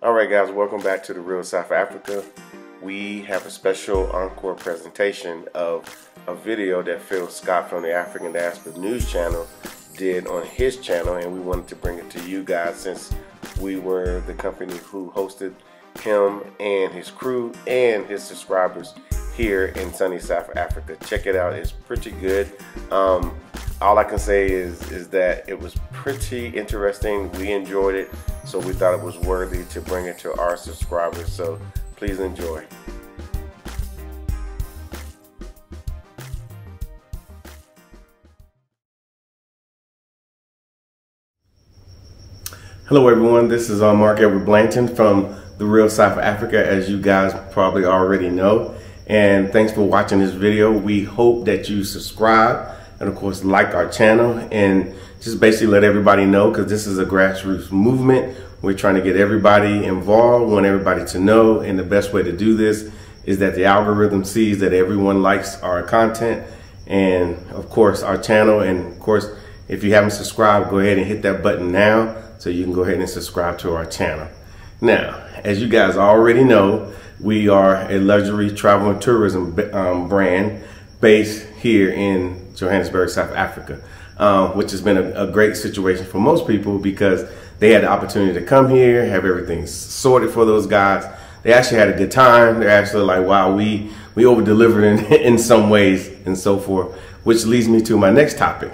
All right, guys, welcome back to the Real South Africa. We have a special encore presentation of a video that Phil Scott from the African Diaspora News Channel did on his channel, and we wanted to bring it to you guys since we were the company who hosted him and his crew and his subscribers here in sunny South Africa. Check it out; it's pretty good. Um, all I can say is is that it was pretty interesting. We enjoyed it, so we thought it was worthy to bring it to our subscribers. So please enjoy. Hello, everyone. This is uh, Mark Edward Blanton from The Real South Africa, as you guys probably already know. And thanks for watching this video. We hope that you subscribe and, of course, like our channel and just basically let everybody know because this is a grassroots movement. We're trying to get everybody involved, want everybody to know. And the best way to do this is that the algorithm sees that everyone likes our content and, of course, our channel. And, of course, if you haven't subscribed, go ahead and hit that button now so you can go ahead and subscribe to our channel. Now, as you guys already know, we are a luxury travel and tourism um, brand based here in Johannesburg, South Africa, uh, which has been a, a, great situation for most people because they had the opportunity to come here, have everything sorted for those guys. They actually had a good time. They're actually like, wow, we, we over delivered in, in some ways and so forth, which leads me to my next topic.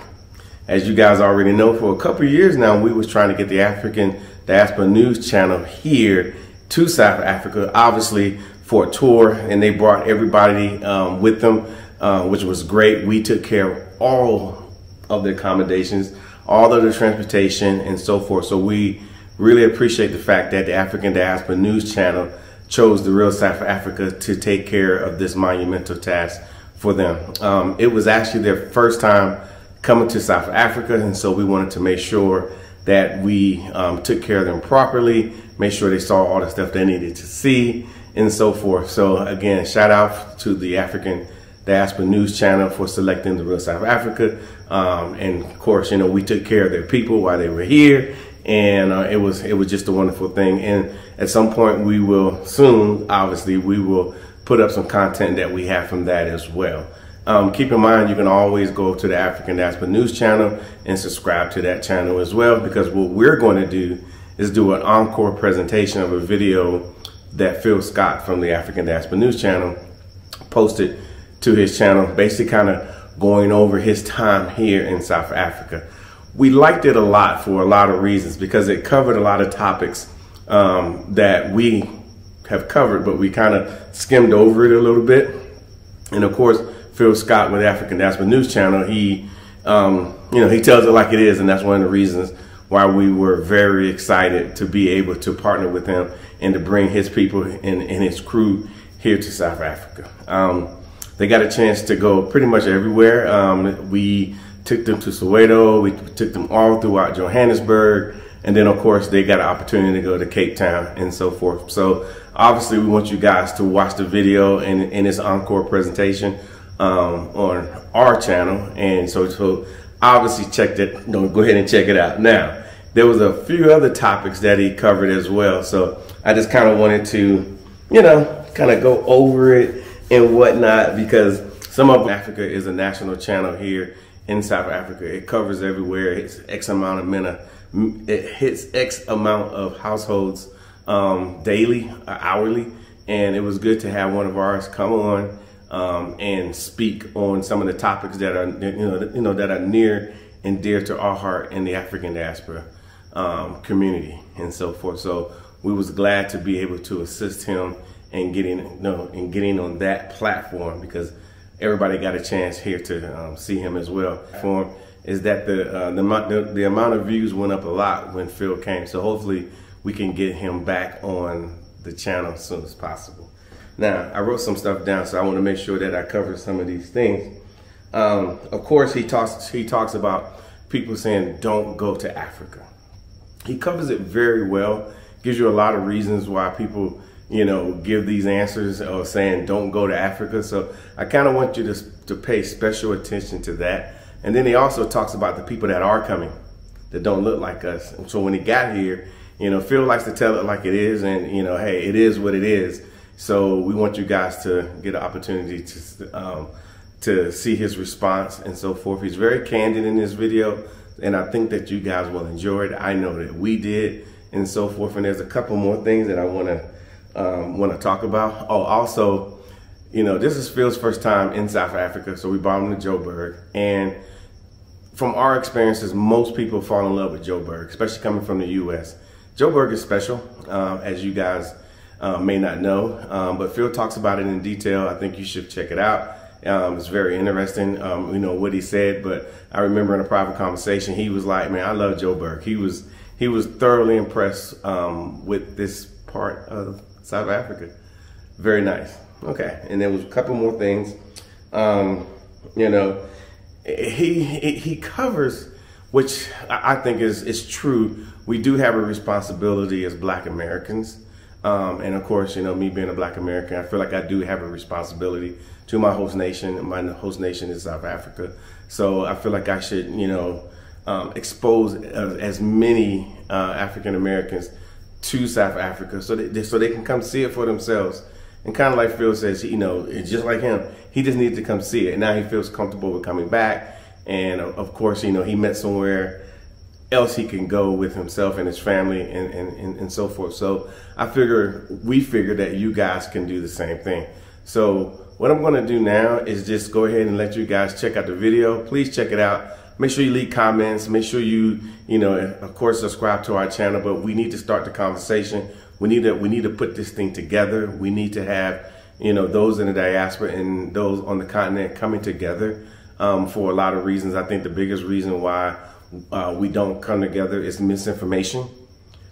As you guys already know, for a couple years now, we was trying to get the African Diaspora News Channel here to South Africa, obviously for a tour, and they brought everybody um, with them, uh, which was great. We took care of all of the accommodations, all of the transportation, and so forth. So we really appreciate the fact that the African Diaspora News Channel chose the Real South Africa to take care of this monumental task for them. Um, it was actually their first time coming to South Africa, and so we wanted to make sure that we um, took care of them properly, make sure they saw all the stuff they needed to see, and so forth. So again, shout out to the African Diaspora News Channel for selecting the Real South Africa, um, and of course, you know we took care of their people while they were here, and uh, it was it was just a wonderful thing. And at some point, we will soon, obviously, we will put up some content that we have from that as well. Um, keep in mind, you can always go to the African Diaspora News channel and subscribe to that channel as well, because what we're going to do is do an encore presentation of a video that Phil Scott from the African Diaspora News channel posted to his channel, basically kind of going over his time here in South Africa. We liked it a lot for a lot of reasons because it covered a lot of topics um, that we have covered, but we kind of skimmed over it a little bit. And of course, Phil Scott with African Diaspora News Channel, he, um, you know, he tells it like it is, and that's one of the reasons why we were very excited to be able to partner with him and to bring his people and, and his crew here to South Africa. Um, they got a chance to go pretty much everywhere. Um, we took them to Soweto, we took them all throughout Johannesburg, and then of course they got an opportunity to go to Cape Town and so forth. So obviously we want you guys to watch the video and in this encore presentation um, on our channel. And so, so obviously check that, no, go ahead and check it out. Now, there was a few other topics that he covered as well. So I just kind of wanted to, you know, kind of go over it and whatnot because Newsroom Africa is a national channel here in South Africa. It covers everywhere. It's X amount of men. It hits X amount of households um, daily, uh, hourly, and it was good to have one of ours come on um, and speak on some of the topics that are you know you know that are near and dear to our heart in the African diaspora um, community and so forth. So we was glad to be able to assist him in getting know in getting on that platform because everybody got a chance here to um, see him as well. Form is that the, uh, the, the the amount of views went up a lot when Phil came. So hopefully we can get him back on the channel as soon as possible. Now, I wrote some stuff down, so I want to make sure that I cover some of these things. Um, of course, he talks he talks about people saying don't go to Africa. He covers it very well. Gives you a lot of reasons why people, you know, give these answers or saying don't go to Africa. So I kind of want you to to pay special attention to that. And then he also talks about the people that are coming that don't look like us. And so when he got here, you know, Phil likes to tell it like it is, and you know, hey, it is what it is. So we want you guys to get an opportunity to um, to see his response and so forth. He's very candid in this video, and I think that you guys will enjoy it. I know that we did, and so forth. And there's a couple more things that I want to um, want to talk about. Oh, also, you know, this is Phil's first time in South Africa, so we brought him to Joburg, and from our experiences, most people fall in love with Joburg, especially coming from the U.S. Joburg is special, um, as you guys uh, may not know, um, but Phil talks about it in detail. I think you should check it out. Um, it's very interesting, um, you know, what he said, but I remember in a private conversation, he was like, man, I love Joburg. He was, he was thoroughly impressed um, with this part of South Africa. Very nice. Okay. And there was a couple more things. Um, you know, he, he covers, which I think is, is true. We do have a responsibility as black Americans um, and of course, you know, me being a black American, I feel like I do have a responsibility to my host nation. My host nation is South Africa. So I feel like I should, you know, um, expose uh, as many uh, African Americans to South Africa so they, so they can come see it for themselves. And kind of like Phil says, you know, it's just like him, he just needs to come see it. And now he feels comfortable with coming back. And uh, of course, you know, he met somewhere else he can go with himself and his family and, and, and, and so forth. So I figure, we figure that you guys can do the same thing. So what I'm gonna do now is just go ahead and let you guys check out the video. Please check it out. Make sure you leave comments. Make sure you, you know, of course, subscribe to our channel, but we need to start the conversation. We need to, we need to put this thing together. We need to have, you know, those in the diaspora and those on the continent coming together um, for a lot of reasons. I think the biggest reason why uh, we don't come together is misinformation.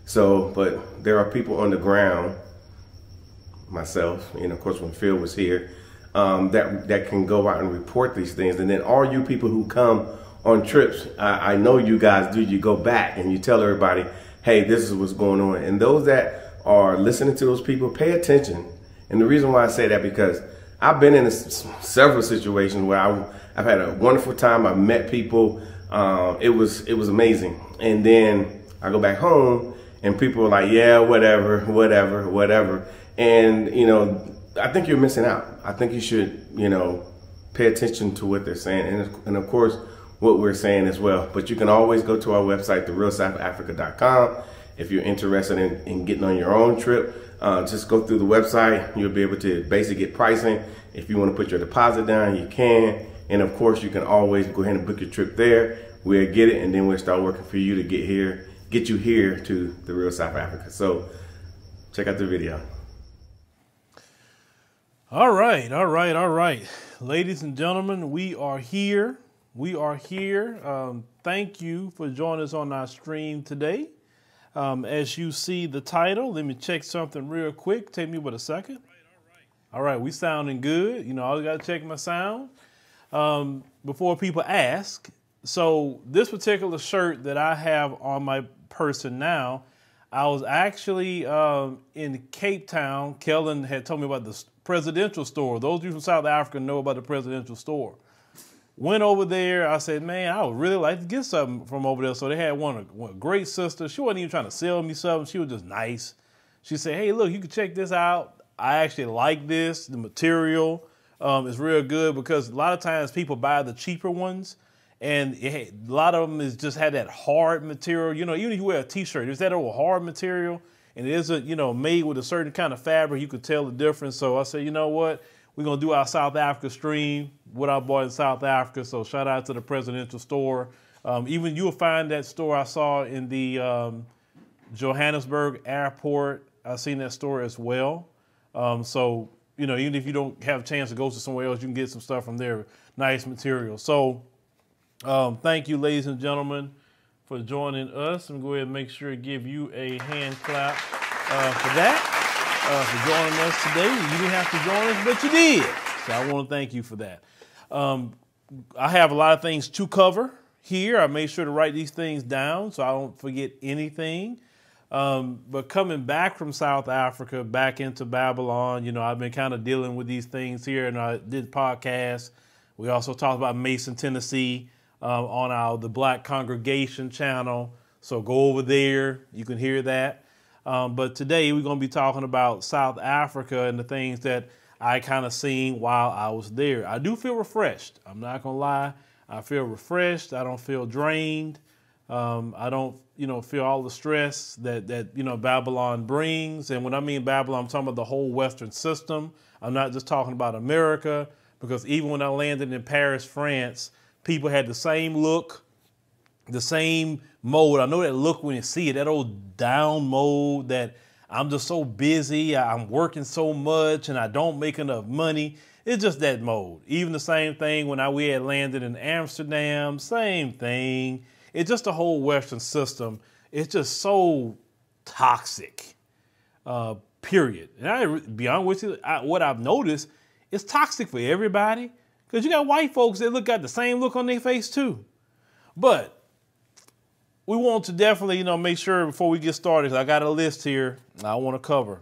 So, but there are people on the ground, myself, and of course when Phil was here, um, that that can go out and report these things. And then all you people who come on trips, I, I know you guys do. You go back and you tell everybody, "Hey, this is what's going on." And those that are listening to those people, pay attention. And the reason why I say that because I've been in a, several situations where I, I've had a wonderful time. I've met people um, it was it was amazing. And then I go back home and people are like, yeah, whatever, whatever, whatever. And you know, I think you're missing out. I think you should, you know, pay attention to what they're saying, and and of course what we're saying as well. But you can always go to our website, therealsouthafrica.com. If you're interested in, in getting on your own trip, uh, just go through the website. You'll be able to basically get pricing. If you want to put your deposit down, you can. And of course, you can always go ahead and book your trip there. We'll get it, and then we'll start working for you to get here, get you here to the real South Africa. So check out the video. All right, all right, all right. Ladies and gentlemen, we are here. We are here. Um, thank you for joining us on our stream today. Um, as you see the title, let me check something real quick. Take me about a second. All right, we sounding good. You know, I got to check my sound um, before people ask. So this particular shirt that I have on my person now, I was actually um, in Cape Town. Kellen had told me about the presidential store. Those of you from South Africa know about the presidential store. Went over there. I said, man, I would really like to get something from over there. So they had one, one great sister. She wasn't even trying to sell me something. She was just nice. She said, hey, look, you can check this out. I actually like this, the material um, is real good because a lot of times people buy the cheaper ones and a lot of them is just had that hard material. You know, even if you wear a t-shirt, it's that old hard material and it isn't, you know, made with a certain kind of fabric. You could tell the difference. So I said, you know what? We're going to do our South Africa stream, what I bought in South Africa. So shout out to the presidential store. Um, even you'll find that store I saw in the um, Johannesburg airport. I've seen that store as well. Um, so you know, even if you don't have a chance to go to somewhere else, you can get some stuff from there. Nice material. So, um, thank you, ladies and gentlemen, for joining us. I'm going to go ahead and make sure to give you a hand clap uh, for that, uh, for joining us today. You didn't have to join us, but you did. So I want to thank you for that. Um, I have a lot of things to cover here. I made sure to write these things down so I don't forget anything. Um, but coming back from South Africa, back into Babylon, you know, I've been kind of dealing with these things here, and I did podcasts. We also talked about Mason, Tennessee, uh, on our the Black Congregation channel. So go over there. You can hear that. Um, but today we're going to be talking about South Africa and the things that I kind of seen while I was there. I do feel refreshed. I'm not going to lie. I feel refreshed. I don't feel drained. Um, I don't, you know, feel all the stress that that you know Babylon brings. And when I mean Babylon, I'm talking about the whole Western system. I'm not just talking about America, because even when I landed in Paris, France, people had the same look, the same mode. I know that look when you see it, that old down mode that I'm just so busy, I'm working so much, and I don't make enough money. It's just that mode. Even the same thing when I we had landed in Amsterdam, same thing. It's just the whole Western system. It's just so toxic. Uh, period. And I be honest with you, I, what I've noticed, it's toxic for everybody. Because you got white folks that look got the same look on their face too. But we want to definitely, you know, make sure before we get started, I got a list here I want to cover.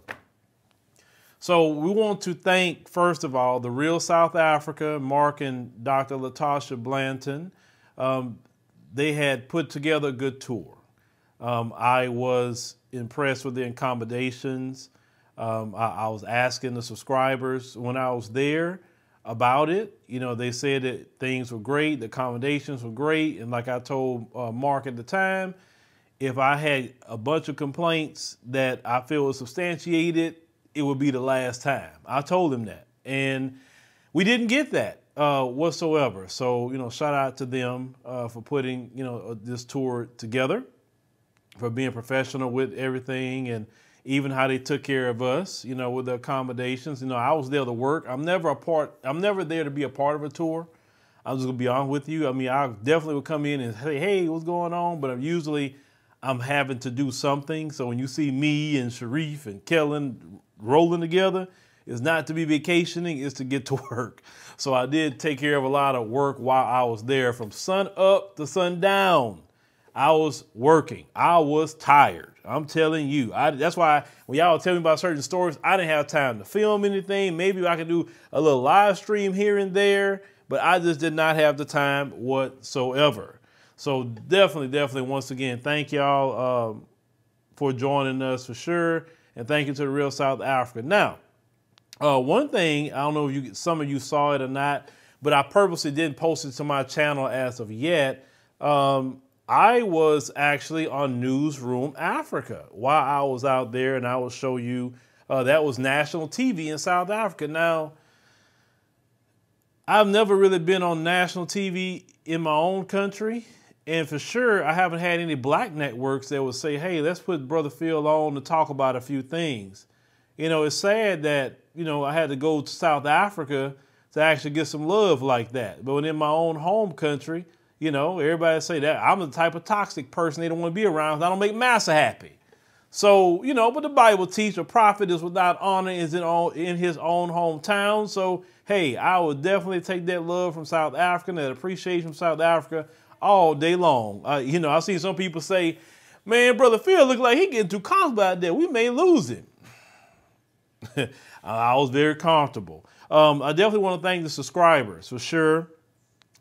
So we want to thank, first of all, the Real South Africa, Mark and Dr. Latasha Blanton. Um, they had put together a good tour. Um, I was impressed with the accommodations. Um, I, I, was asking the subscribers when I was there about it. You know, they said that things were great, the accommodations were great, and like I told uh, Mark at the time, if I had a bunch of complaints that I feel was substantiated, it would be the last time. I told him that, and we didn't get that uh, whatsoever. So you know, shout out to them uh, for putting you know this tour together, for being professional with everything, and even how they took care of us. You know, with the accommodations. You know, I was there to work. I'm never a part. I'm never there to be a part of a tour. I'm just gonna be honest with you. I mean, I definitely would come in and say, "Hey, what's going on?" But I'm usually I'm having to do something. So when you see me and Sharif and Kellen rolling together, it's not to be vacationing, it's to get to work. So I did take care of a lot of work while I was there from sun up to sun down. I was working. I was tired. I'm telling you. I, that's why when y'all tell me about certain stories, I didn't have time to film anything. Maybe I could do a little live stream here and there, but I just did not have the time whatsoever. So definitely, definitely, once again, thank y'all um, for joining us for sure, and thank you to the Real South Africa. Now, uh, one thing, I don't know if you some of you saw it or not, but I purposely didn't post it to my channel as of yet. Um, I was actually on Newsroom Africa while I was out there, and I will show you uh, that was national TV in South Africa. Now, I've never really been on national TV in my own country, and for sure, I haven't had any black networks that would say, hey, let's put Brother Phil on to talk about a few things. You know, it's sad that you know, I had to go to South Africa to actually get some love like that. But in my own home country, you know, everybody say that I'm the type of toxic person they don't want to be around. I don't make massa happy. So, you know, but the Bible teaches a prophet is without honor is in, all, in his own hometown. So, hey, I would definitely take that love from South Africa, that appreciation from South Africa all day long. Uh, you know, I've seen some people say, man, Brother Phil look like he getting too comfortable out there. We may lose him. I was very comfortable. Um, I definitely want to thank the subscribers for sure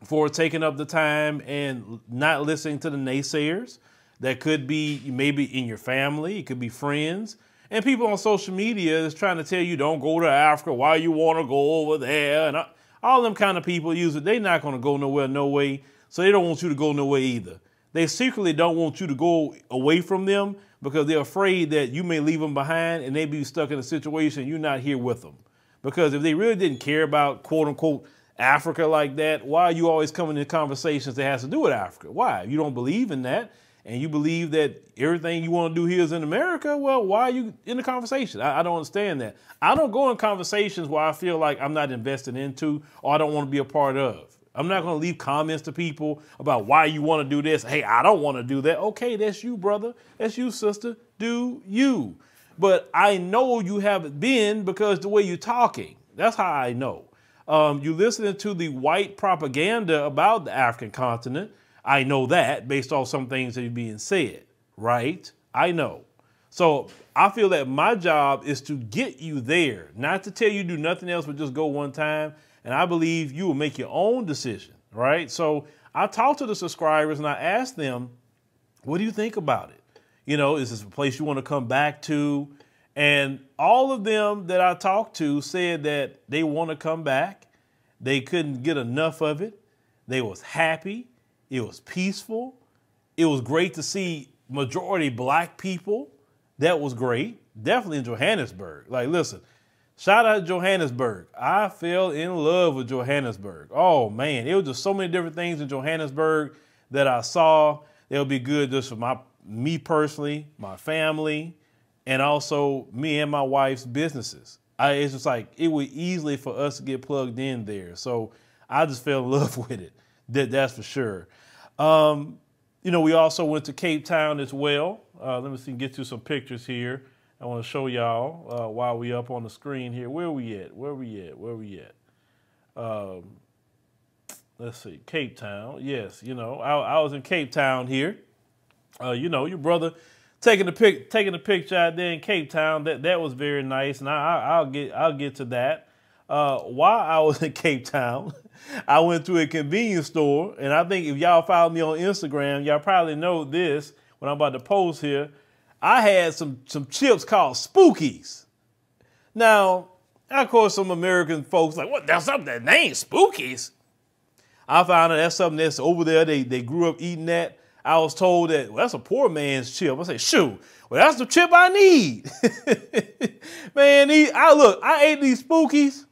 for taking up the time and not listening to the naysayers. That could be maybe in your family, it could be friends, and people on social media is trying to tell you don't go to Africa. Why you want to go over there? And all them kind of people use it. They're not going to go nowhere, no way. So they don't want you to go nowhere either. They secretly don't want you to go away from them because they're afraid that you may leave them behind and they be stuck in a situation you're not here with them. Because if they really didn't care about quote unquote Africa like that, why are you always coming to conversations that has to do with Africa? Why? You don't believe in that and you believe that everything you want to do here is in America, well, why are you in the conversation? I, I don't understand that. I don't go in conversations where I feel like I'm not invested into or I don't want to be a part of. I'm not going to leave comments to people about why you want to do this. Hey, I don't want to do that. Okay, that's you, brother. That's you, sister. Do you. But I know you haven't been because the way you're talking. That's how I know. Um, you listening to the white propaganda about the African continent. I know that based off some things that are being said, right? I know. So I feel that my job is to get you there, not to tell you do nothing else but just go one time and I believe you will make your own decision, right? So I talk to the subscribers and I ask them, What do you think about it? You know, is this a place you want to come back to? And all of them that I talked to said that they want to come back. They couldn't get enough of it. They was happy. It was peaceful. It was great to see majority black people. That was great. Definitely in Johannesburg. Like, listen, shout out to Johannesburg. I fell in love with Johannesburg. Oh man, it was just so many different things in Johannesburg that I saw. They'll be good just for my me personally, my family, and also me and my wife's businesses. I, it's just like it would easily for us to get plugged in there. So I just fell in love with it. That, that's for sure. Um, you know, we also went to Cape Town as well. Uh, let me see, get you some pictures here. I want to show y'all uh, while we up on the screen here. Where we at? Where we at? Where we at? Um, let's see, Cape Town. Yes, you know, I, I was in Cape Town here. Uh, you know, your brother taking the pic, taking the picture out there in Cape Town. That that was very nice, and I, will get I'll get to that. Uh, while I was in Cape Town, I went to a convenience store, and I think if y'all follow me on Instagram, y'all probably know this when I'm about to post here. I had some some chips called Spookies. Now, of course, some American folks like, what? That's something that name Spookies. I found out that's something that's over there. They they grew up eating that. I was told that well, that's a poor man's chip. I say, shoot, well that's the chip I need. Man, these, I look, I ate these Spookies.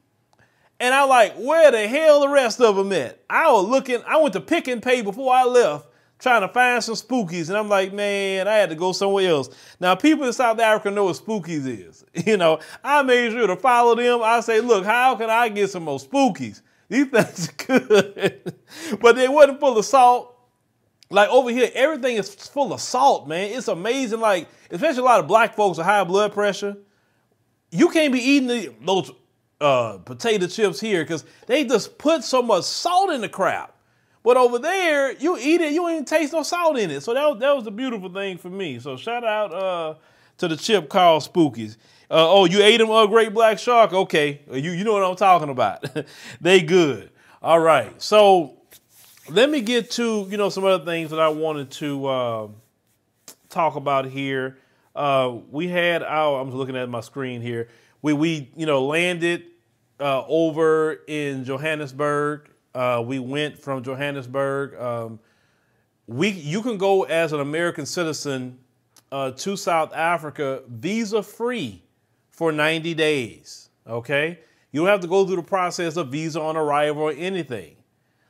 And I like, where the hell the rest of them at? I was looking, I went to Pick n Pay before I left, trying to find some spookies. And I'm like, man, I had to go somewhere else. Now, people in South Africa know what spookies is. You know, I made sure to follow them. I say, look, how can I get some more spookies? These things are good. but they wasn't full of salt. Like over here, everything is full of salt, man. It's amazing. Like, especially a lot of black folks with high blood pressure. You can't be eating the, those uh, potato chips here because they just put so much salt in the crap. But over there, you eat it, you ain't taste no salt in it. So that was, that was the beautiful thing for me. So shout out uh, to the chip called Spookies. Uh, oh, you ate them, uh, Great Black Shark? Okay, you, you know what I'm talking about. they good. All right, so let me get to, you know, some other things that I wanted to uh, talk about here. Uh, we had our, I'm looking at my screen here we we you know landed uh, over in Johannesburg. Uh, we went from Johannesburg. Um, we you can go as an American citizen uh, to South Africa visa free for 90 days. Okay, you don't have to go through the process of visa on arrival or anything.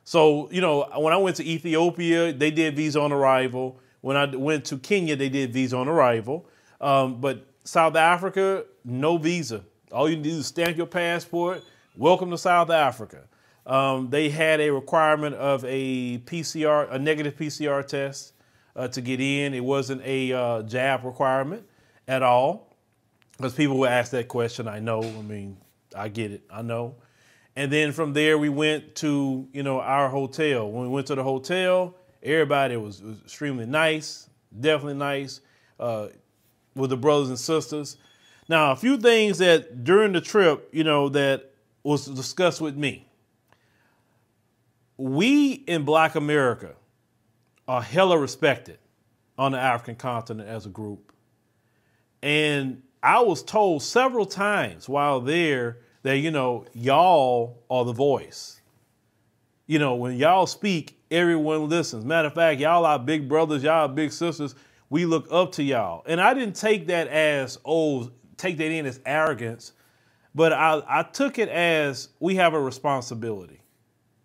So you know when I went to Ethiopia, they did visa on arrival. When I went to Kenya, they did visa on arrival. Um, but South Africa, no visa. All you need is stamp your passport. Welcome to South Africa. Um, they had a requirement of a PCR, a negative PCR test uh, to get in. It wasn't a uh, jab requirement at all, because people will ask that question. I know. I mean, I get it. I know. And then from there, we went to you know our hotel. When we went to the hotel, everybody was, was extremely nice, definitely nice. Uh, with the brothers and sisters. Now, a few things that during the trip, you know, that was discussed with me. We in Black America are hella respected on the African continent as a group. And I was told several times while there that, you know, y'all are the voice. You know, when y'all speak, everyone listens. Matter of fact, y'all are big brothers, y'all are big sisters we look up to y'all. And I didn't take that as, oh, take that in as arrogance, but I, I took it as we have a responsibility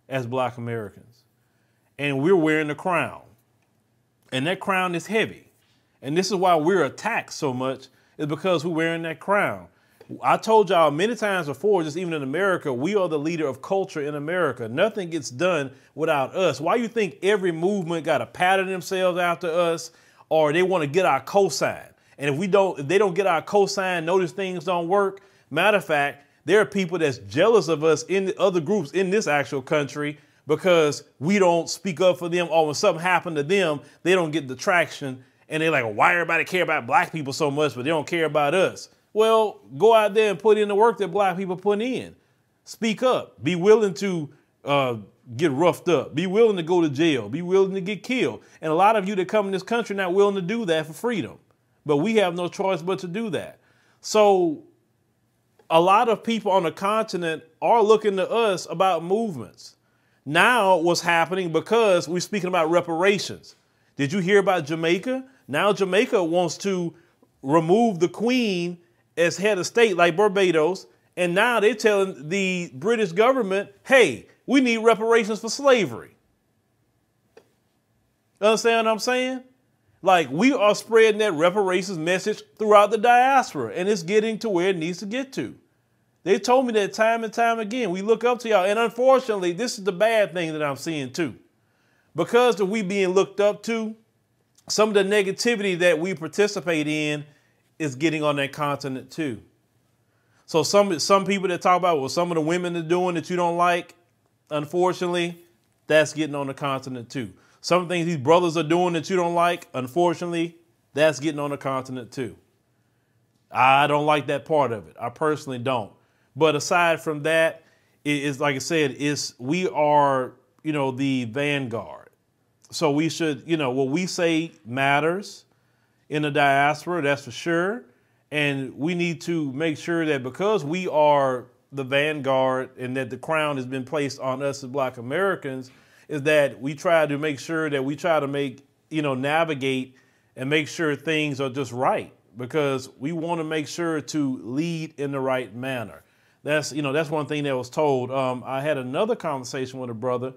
as black Americans. And we're wearing the crown. And that crown is heavy. And this is why we're attacked so much, is because we're wearing that crown. I told y'all many times before, just even in America, we are the leader of culture in America. Nothing gets done without us. Why you think every movement got to pattern themselves after us? or they want to get our cosign. And if we don't, if they don't get our cosign, notice things don't work. Matter of fact, there are people that's jealous of us in the other groups in this actual country because we don't speak up for them, or when something happened to them, they don't get the traction. And they're like, why everybody care about black people so much, but they don't care about us? Well, go out there and put in the work that black people put in. Speak up. Be willing to uh, get roughed up, be willing to go to jail, be willing to get killed. And a lot of you that come in this country not willing to do that for freedom. But we have no choice but to do that. So a lot of people on the continent are looking to us about movements. Now, what's happening because we're speaking about reparations. Did you hear about Jamaica? Now, Jamaica wants to remove the queen as head of state, like Barbados. And now they're telling the British government, hey, we need reparations for slavery. Understand what I'm saying? Like we are spreading that reparations message throughout the diaspora, and it's getting to where it needs to get to. They told me that time and time again. We look up to y'all, and unfortunately, this is the bad thing that I'm seeing too. Because of we being looked up to, some of the negativity that we participate in is getting on that continent too. So some some people that talk about what some of the women are doing that you don't like, unfortunately, that's getting on the continent too. Some things these brothers are doing that you don't like, unfortunately, that's getting on the continent too. I don't like that part of it. I personally don't. But aside from that, it's like I said, it's we are, you know, the vanguard. So we should, you know, what we say matters in the diaspora, that's for sure. And we need to make sure that because we are the vanguard and that the crown has been placed on us as black Americans, is that we try to make sure that we try to make, you know, navigate and make sure things are just right because we want to make sure to lead in the right manner. That's, you know, that's one thing that was told. Um, I had another conversation with a brother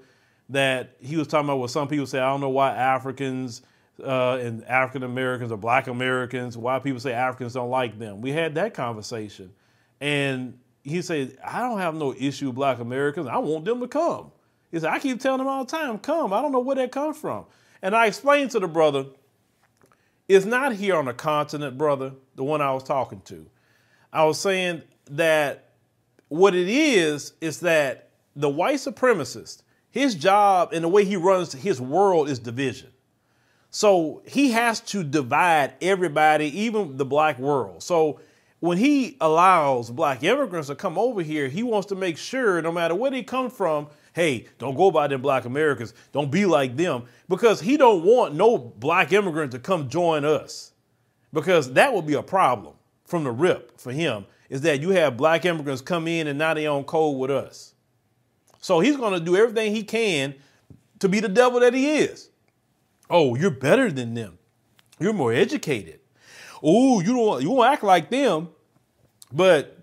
that he was talking about what some people say, I don't know why Africans uh, and African Americans or black Americans, why people say Africans don't like them. We had that conversation. And he said, I don't have no issue with black Americans. I want them to come. He said, I keep telling them all the time, come. I don't know where that comes from. And I explained to the brother, it's not here on the continent, brother, the one I was talking to. I was saying that what it is, is that the white supremacist, his job and the way he runs his world is division. So he has to divide everybody, even the black world. So when he allows black immigrants to come over here, he wants to make sure, no matter where they come from, hey, don't go by them black Americans. Don't be like them. Because he don't want no black immigrant to come join us. Because that would be a problem from the rip for him, is that you have black immigrants come in and now they on code with us. So he's going to do everything he can to be the devil that he is. Oh, you're better than them. You're more educated. Oh, you don't you won't act like them. But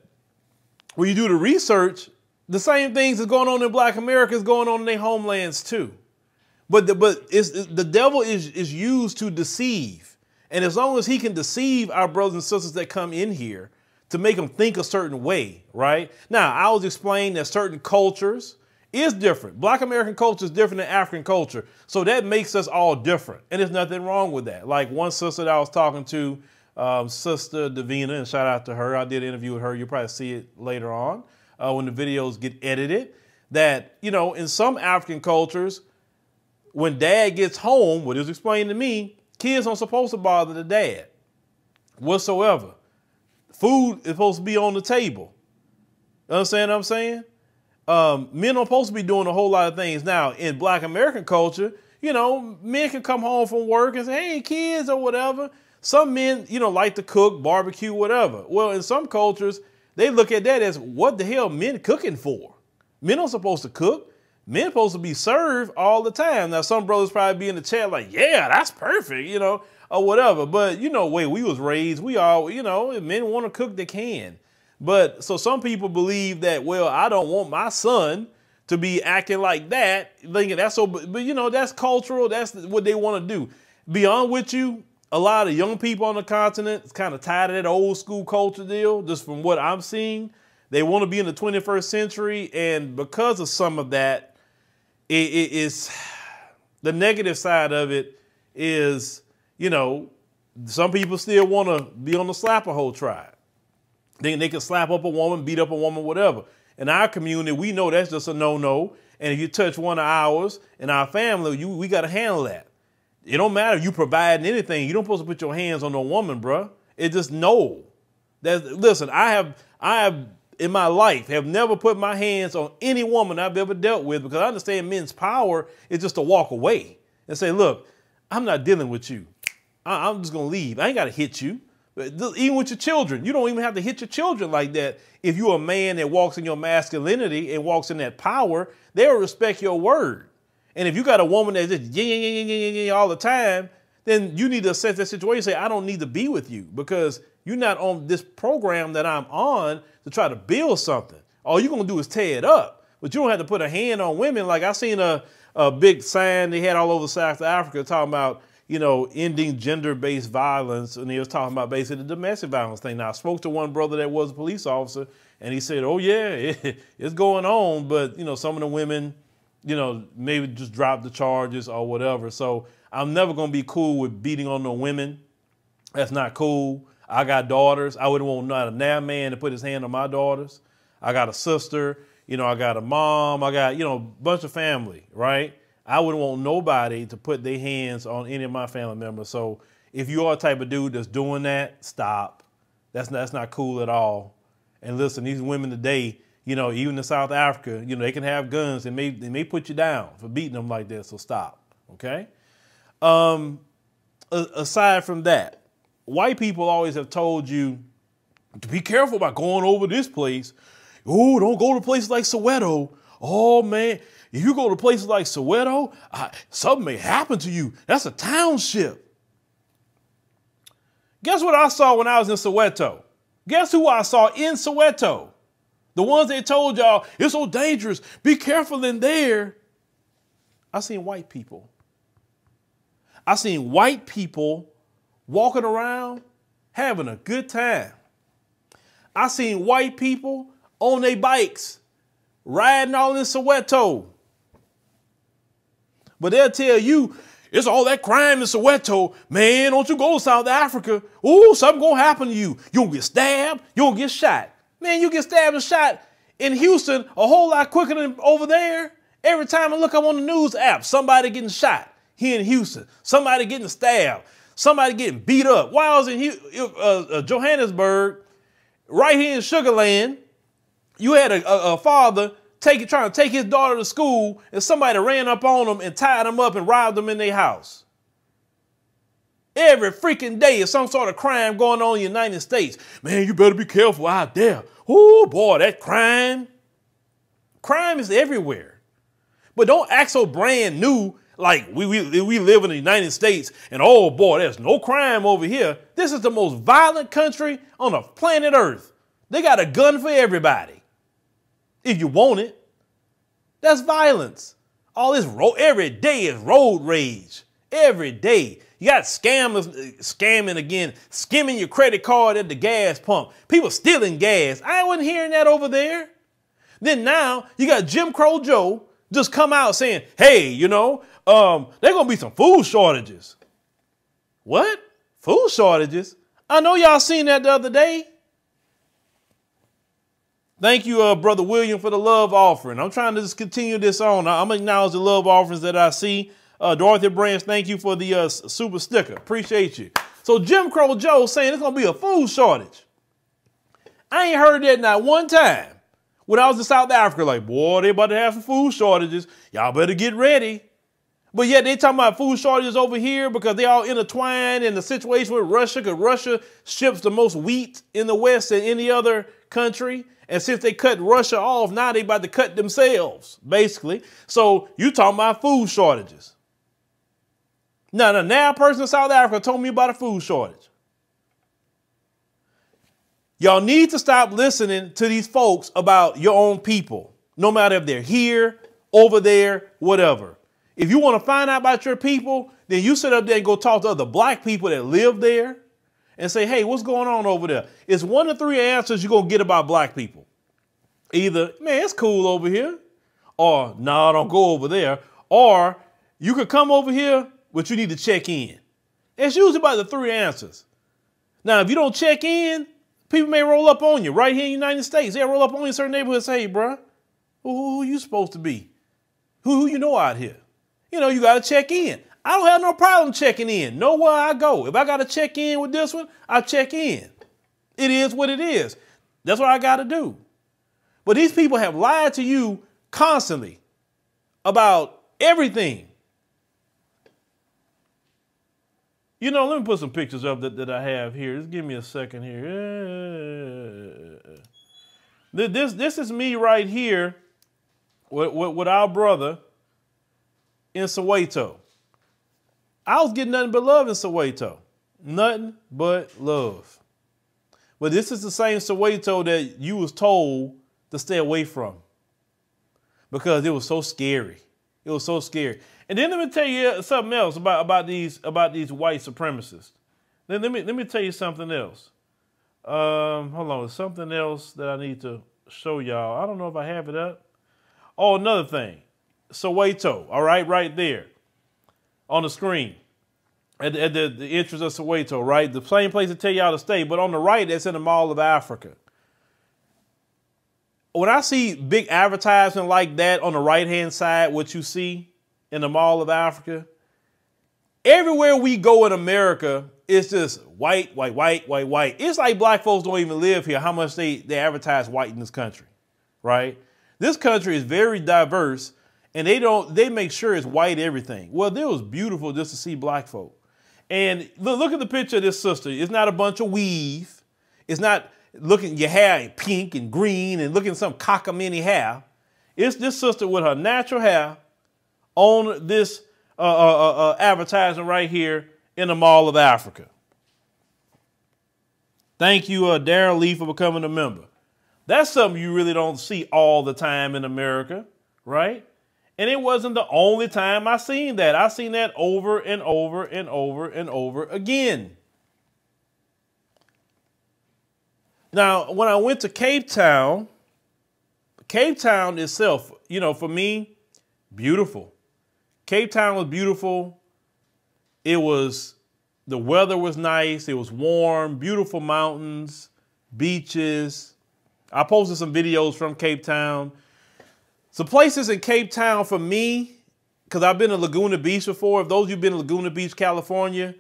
when you do the research, the same things that's going on in Black America is going on in their homelands too. But the, but it's, the devil is is used to deceive, and as long as he can deceive our brothers and sisters that come in here to make them think a certain way, right? Now I was explaining that certain cultures is different. Black American culture is different than African culture, so that makes us all different, and there's nothing wrong with that. Like one sister that I was talking to, um, Sister Davina, and shout out to her. I did an interview with her. You'll probably see it later on uh, when the videos get edited. That, you know, in some African cultures, when dad gets home, what he was explaining to me, kids aren't supposed to bother the dad whatsoever. Food is supposed to be on the table. Understand what I'm saying? Um, men are supposed to be doing a whole lot of things. Now, in black American culture, you know, men can come home from work and say, hey, kids, or whatever. Some men, you know, like to cook, barbecue, whatever. Well, in some cultures, they look at that as what the hell men cooking for? Men are supposed to cook. Men supposed to be served all the time. Now some brothers probably be in the chat like, yeah, that's perfect, you know, or whatever. But you know, way we was raised, we all, you know, if men want to cook, they can. But so some people believe that, well, I don't want my son to be acting like that, thinking that's so. But, but you know, that's cultural. That's what they want to do. Beyond with you, a lot of young people on the continent is kind of tired of that old school culture deal, just from what I'm seeing. They want to be in the 21st century, and because of some of that, it, it is the negative side of it is, you know, some people still want to be on the slapper hole tribe. Then they can slap up a woman, beat up a woman, whatever. In our community, we know that's just a no-no. And if you touch one of ours in our family, you, we got to handle that. It don't matter you providing anything. You don't supposed to put your hands on no woman, bruh. It just no. That's listen. I have I have in my life have never put my hands on any woman I've ever dealt with because I understand men's power is just to walk away and say, look, I'm not dealing with you. I, am just gonna leave. I ain't gotta hit you. Even with your children, you don't even have to hit your children like that. If you're a man that walks in your masculinity and walks in that power, they'll respect your word. And if you got a woman that's just yeah, yeah, yeah, yeah, yeah, all the time, then you need to assess that situation. Say, I don't need to be with you because you're not on this program that I'm on to try to build something. All you're gonna do is tear it up. But you don't have to put a hand on women. Like I seen a, a big sign they had all over South Africa talking about, you know, ending gender-based violence, and he was talking about basically the domestic violence thing. Now I spoke to one brother that was a police officer, and he said, "Oh yeah, it, it's going on, but you know, some of the women, you know, maybe just drop the charges or whatever." So I'm never gonna be cool with beating on no women. That's not cool. I got daughters. I wouldn't want not a damn man to put his hand on my daughters. I got a sister. You know, I got a mom. I got, you know, a bunch of family, right? I wouldn't want nobody to put their hands on any of my family members. So if you are a type of dude that's doing that, stop. That's not, that's not cool at all. And listen, these women today, you know, even in South Africa, you know, they can have guns. They may they may put you down for beating them like that. So stop. Okay. Um, aside from that, white people always have told you to be careful about going over this place. Oh, don't go to places like Soweto. Oh man, if you go to places like Soweto, uh, something may happen to you. That's a township. Guess what I saw when I was in Soweto? Guess who I saw in Soweto? The ones that told y'all it's so dangerous. Be careful in there. I seen white people. I seen white people walking around having a good time. I seen white people on their bikes riding all in Soweto. But they'll tell you, it's all that crime in Soweto. Man, don't you go to South Africa. Ooh, something gonna happen to you. You'll get stabbed, you'll get shot. Man, you get stabbed and shot in Houston a whole lot quicker than over there. Every time I look up on the news app, somebody getting shot here in Houston, somebody getting stabbed, somebody getting beat up. While I was in uh, uh, Johannesburg, right here in Sugar Land, you had a, a, a father take, trying to take his daughter to school, and somebody ran up on him and tied him up and robbed him in their house. Every freaking day is some sort of crime going on in the United States. Man, you better be careful out there. Oh boy, that crime. Crime is everywhere. But don't act so brand new like we, we, we live in the United States and oh boy, there's no crime over here. This is the most violent country on the planet Earth. They got a gun for everybody. If you want it. That's violence. All this road every day is road rage. Every day. You got scammers scamming again, skimming your credit card at the gas pump. People stealing gas. I wasn't hearing that over there. Then now you got Jim Crow Joe just come out saying, hey, you know, um, there gonna be some food shortages. What? Food shortages? I know y'all seen that the other day. Thank you, uh, Brother William, for the love offering. I'm trying to just continue this on. I'm acknowledge the love offerings that I see. Uh, Dorothy Branch, thank you for the uh, super sticker. Appreciate you. So Jim Crow Joe saying it's gonna be a food shortage. I ain't heard that not one time. When I was in South Africa, like, boy, they about to have some food shortages. Y'all better get ready. But yet they talking about food shortages over here because they all intertwined in the situation with Russia, because Russia ships the most wheat in the West than any other country. And since they cut Russia off, now they about to cut themselves, basically. So you talking about food shortages. Now, now, now a person in South Africa told me about a food shortage. Y'all need to stop listening to these folks about your own people, no matter if they're here, over there, whatever. If you want to find out about your people, then you sit up there and go talk to other black people that live there and say, hey, what's going on over there? It's one of three answers you're going to get about black people. Either, man, it's cool over here, or no, nah, don't go over there, or you could come over here, but you need to check in. It's usually about the three answers. Now, if you don't check in, people may roll up on you right here in the United States. They'll roll up on you in certain neighborhoods and say, hey, bro, who, who you supposed to be? Who, who you know out here? You know, you got to check in. I don't have no problem checking in. Know where I go. If I got to check in with this one, I check in. It is what it is. That's what I got to do. But these people have lied to you constantly about everything. You know, let me put some pictures up that, that I have here. Just give me a second here. This, this is me right here with, with, with our brother in Soweto. I was getting nothing but love in Soweto. Nothing but love. But this is the same Soweto that you was told to stay away from because it was so scary. It was so scary. And then let me tell you something else about, about these about these white supremacists. Then let me let me tell you something else. Um, hold on, something else that I need to show y'all. I don't know if I have it up. Oh, another thing. Soweto, all right, right there on the screen. At, at the, the entrance of Soweto, right? The same place to tell y'all to stay, but on the right, that's in the Mall of Africa. When I see big advertisement like that on the right hand side, what you see in the Mall of Africa, everywhere we go in America, it's just white, white, white, white, white. It's like black folks don't even live here, how much they, they advertise white in this country, right? This country is very diverse and they don't they make sure it's white everything. Well, it was beautiful just to see black folk. And look, look at the picture of this sister. It's not a bunch of weave. It's not looking your hair pink and green and looking some cockamamie hair. It's this sister with her natural hair on this uh, uh, uh, uh advertising right here in the Mall of Africa. Thank you, uh, Daryl Lee, for becoming a member. That's something you really don't see all the time in America, right? And it wasn't the only time I seen that. I seen that over and over and over and over again. Now, when I went to Cape Town, Cape Town itself, you know, for me, beautiful. Cape Town was beautiful. It was, the weather was nice. It was warm, beautiful mountains, beaches. I posted some videos from Cape Town. Some places in Cape Town for me, because I've been to Laguna Beach before. If those of you been to Laguna Beach, California,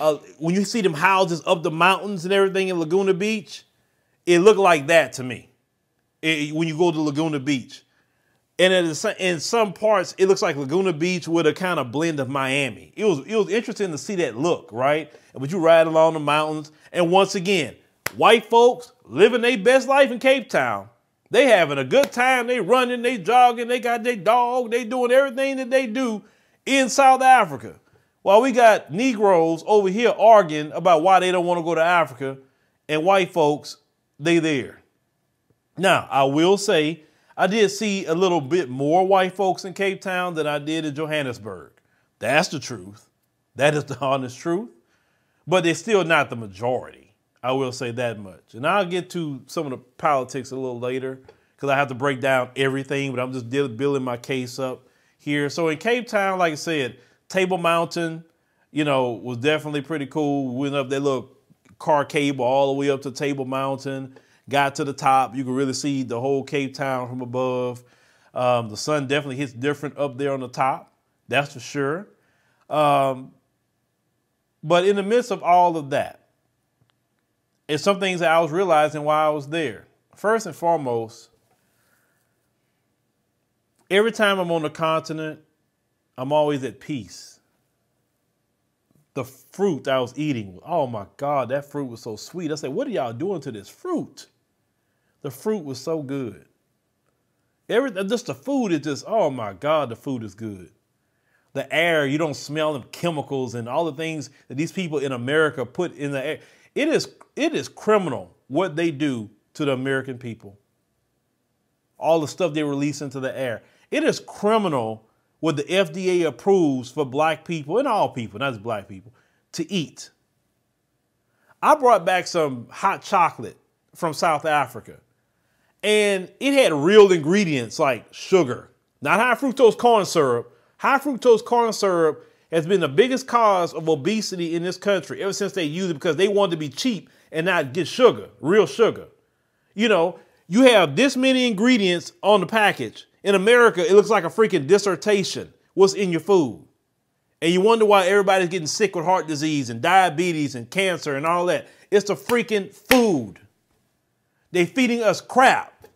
uh, when you see them houses up the mountains and everything in Laguna Beach, it looked like that to me. It, when you go to Laguna Beach, and in some parts, it looks like Laguna Beach with a kind of blend of Miami. It was it was interesting to see that look, right? But you ride along the mountains, and once again, white folks living their best life in Cape Town they having a good time. They running, they jogging, they got their dog, they doing everything that they do in South Africa. While we got Negroes over here arguing about why they don't want to go to Africa, and white folks, they there. Now, I will say, I did see a little bit more white folks in Cape Town than I did in Johannesburg. That's the truth. That is the honest truth. But they're still not the majority. I will say that much. And I'll get to some of the politics a little later because I have to break down everything, but I'm just building my case up here. So in Cape Town, like I said, Table Mountain, you know, was definitely pretty cool. We went up that little car cable all the way up to Table Mountain, got to the top. You could really see the whole Cape Town from above. Um, the sun definitely hits different up there on the top, that's for sure. Um, but in the midst of all of that, it's some things that I was realizing while I was there. First and foremost, every time I'm on the continent, I'm always at peace. The fruit I was eating, oh my God, that fruit was so sweet. I said, What are y'all doing to this fruit? The fruit was so good. Every, just the food is just, oh my God, the food is good. The air, you don't smell them chemicals and all the things that these people in America put in the air. It is, it is criminal what they do to the American people. All the stuff they release into the air. It is criminal what the FDA approves for black people and all people, not just black people, to eat. I brought back some hot chocolate from South Africa, and it had real ingredients like sugar, not high fructose corn syrup. High fructose corn syrup has been the biggest cause of obesity in this country ever since they used it because they wanted to be cheap and not get sugar, real sugar. You know, you have this many ingredients on the package. In America, it looks like a freaking dissertation what's in your food. And you wonder why everybody's getting sick with heart disease and diabetes and cancer and all that. It's the freaking food. They're feeding us crap.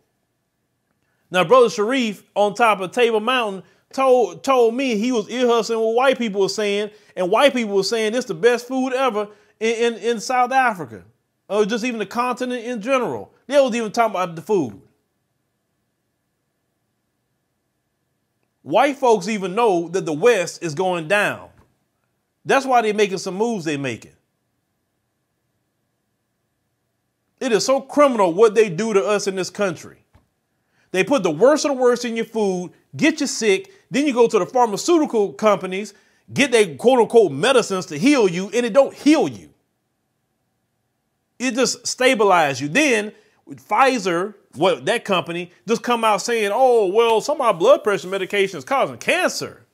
Now, Brother Sharif on top of Table Mountain told told me he was ear hustling what white people were saying, and white people were saying this the best food ever in, in, in South Africa, or just even the continent in general. They was even talking about the food. White folks even know that the West is going down. That's why they're making some moves they're making. It is so criminal what they do to us in this country. They put the worst of the worst in your food, get you sick, then you go to the pharmaceutical companies, get their quote unquote medicines to heal you, and it don't heal you. It just stabilizes you. Then Pfizer, what that company, just come out saying, oh, well, some of our blood pressure medication is causing cancer.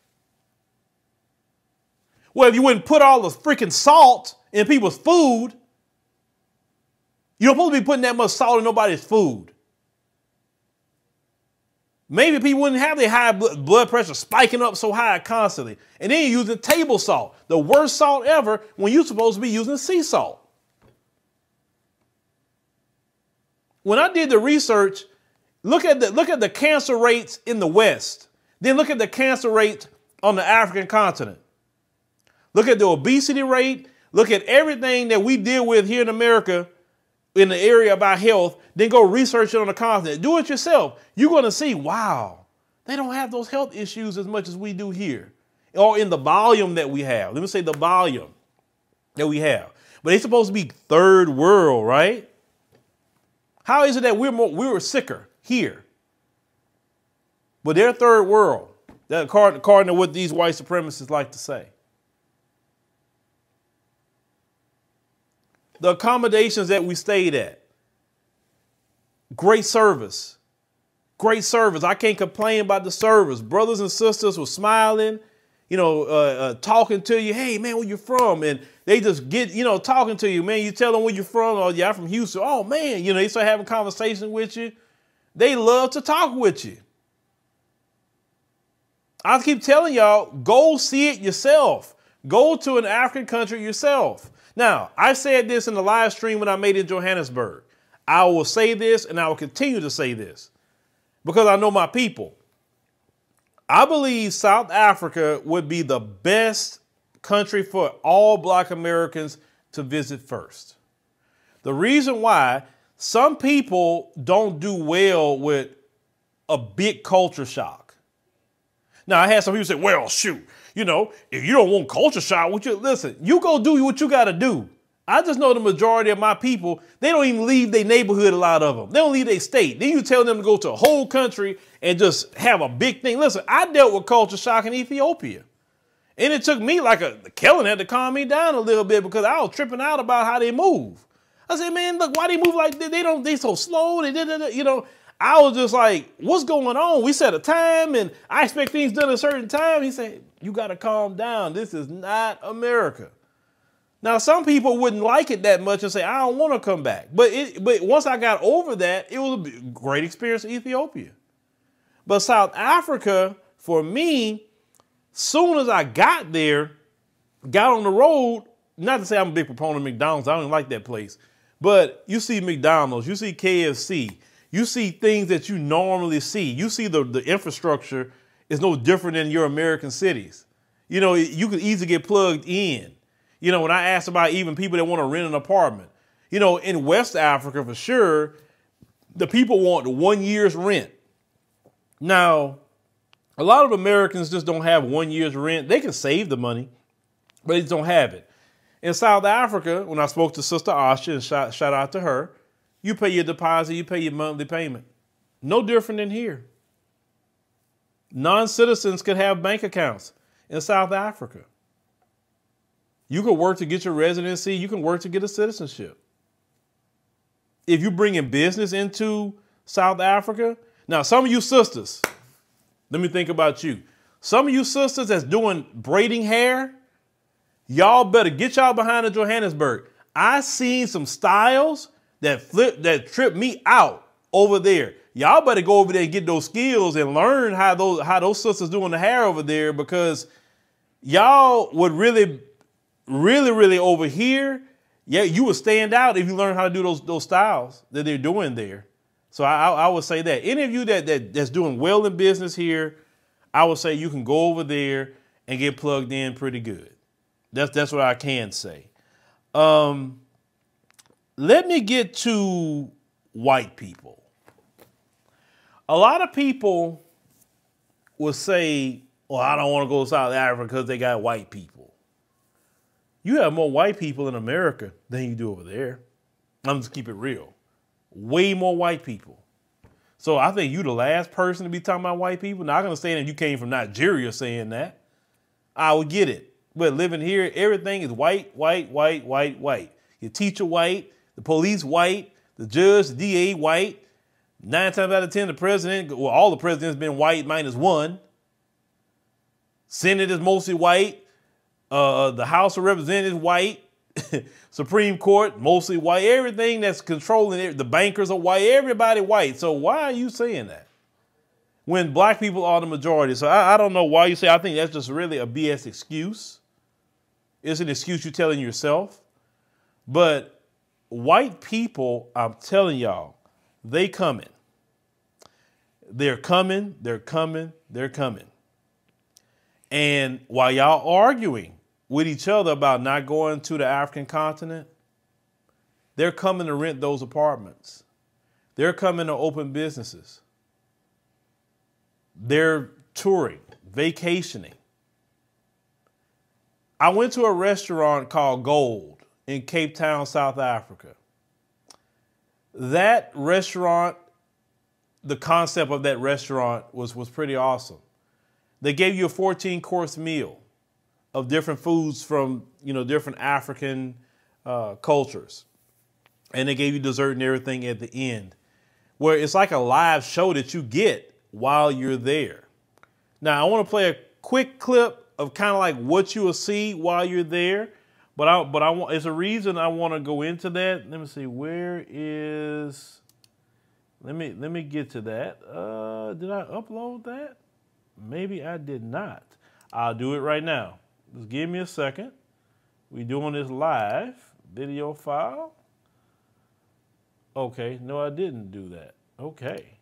Well, if you wouldn't put all the freaking salt in people's food, you're supposed to be putting that much salt in nobody's food. Maybe people wouldn't have their high blood pressure spiking up so high constantly. And then you're using table salt, the worst salt ever, when you're supposed to be using sea salt. When I did the research, look at the look at the cancer rates in the West. Then look at the cancer rate on the African continent. Look at the obesity rate. Look at everything that we deal with here in America in the area about health, then go research it on the continent. Do it yourself. You're going to see, wow, they don't have those health issues as much as we do here, or in the volume that we have. Let me say the volume that we have. But they're supposed to be third world, right? How is it that we're more, we were sicker here, but they're third world? According to what these white supremacists like to say. The accommodations that we stayed at. Great service. Great service. I can't complain about the service. Brothers and sisters were smiling, you know, uh, uh, talking to you. Hey, man, where you from? And they just get, you know, talking to you. Man, you tell them where you're from. Oh, yeah, I'm from Houston. Oh, man, you know, they start having conversation with you. They love to talk with you. I keep telling y'all, go see it yourself. Go to an African country yourself. Now, I said this in the live stream when I made in Johannesburg. I will say this and I will continue to say this because I know my people. I believe South Africa would be the best country for all black Americans to visit first. The reason why some people don't do well with a big culture shock. Now, I had some people say, well, shoot, you know, if you don't want culture shock, you listen, you go do what you gotta do. I just know the majority of my people, they don't even leave their neighborhood, a lot of them. They don't leave their state. Then you tell them to go to a whole country and just have a big thing. Listen, I dealt with culture shock in Ethiopia. And it took me like a Kellen had to calm me down a little bit because I was tripping out about how they move. I said, man, look, why they move like they, they don't, they so slow. They, did you know, I was just like, what's going on? We set a time and I expect things done a certain time. He said, you got to calm down. This is not America. Now, some people wouldn't like it that much and say, I don't want to come back. But it, but once I got over that, it was a great experience in Ethiopia. But South Africa, for me, soon as I got there, got on the road, not to say I'm a big proponent of McDonald's, I don't like that place. But you see McDonald's, you see KFC, you see things that you normally see. You see the, the infrastructure is no different than your American cities. You know, you could easily get plugged in. You know, when I ask about even people that want to rent an apartment, you know, in West Africa for sure, the people want one year's rent. Now, a lot of Americans just don't have one year's rent. They can save the money, but they don't have it. In South Africa, when I spoke to Sister Asha, and shout, shout out to her, you pay your deposit, you pay your monthly payment. No different than here. Non citizens could have bank accounts in South Africa. You can work to get your residency, you can work to get a citizenship. If you're bringing business into South Africa, now some of you sisters, let me think about you. Some of you sisters that's doing braiding hair, y'all better get y'all behind the Johannesburg. I seen some styles that flip that trip me out over there. Y'all better go over there and get those skills and learn how those how those sisters doing the hair over there because y'all would really, really, really over here. Yeah, you would stand out if you learn how to do those those styles that they're doing there. So I, I would say that any of you that, that that's doing well in business here, I would say you can go over there and get plugged in pretty good. That's that's what I can say. Um, let me get to white people. A lot of people will say, "Well, I don't want to go to South Africa because they got white people." You have more white people in America than you do over there. I'm just keep it real. Way more white people. So I think you the last person to be talking about white people. Now I'm gonna say that you came from Nigeria saying that. I would get it. But living here, everything is white, white, white, white, white. Your teacher white, the police white, the judge, the DA white. Nine times out of ten, the president, well, all the presidents been white minus one. Senate is mostly white. Uh, the House of Representatives white. Supreme Court mostly white. Everything that's controlling it, the bankers are white. Everybody white. So why are you saying that? When black people are the majority. So I, I don't know why you say. I think that's just really a BS excuse. It's an excuse you're telling yourself. But white people, I'm telling y'all, they coming. They're coming, they're coming, they're coming. And while y'all arguing with each other about not going to the African continent, they're coming to rent those apartments. They're coming to open businesses. They're touring, vacationing. I went to a restaurant called Gold in Cape Town, South Africa. That restaurant, the concept of that restaurant was, was pretty awesome. They gave you a 14 course meal of different foods from you know different African uh, cultures, and they gave you dessert and everything at the end, where it's like a live show that you get while you're there. Now I want to play a quick clip of kind of like what you will see while you're there. But I but I want it's a reason I want to go into that. Let me see where is let me let me get to that. Uh did I upload that? Maybe I did not. I'll do it right now. Just give me a second. We doing this live video file. Okay, no I didn't do that. Okay.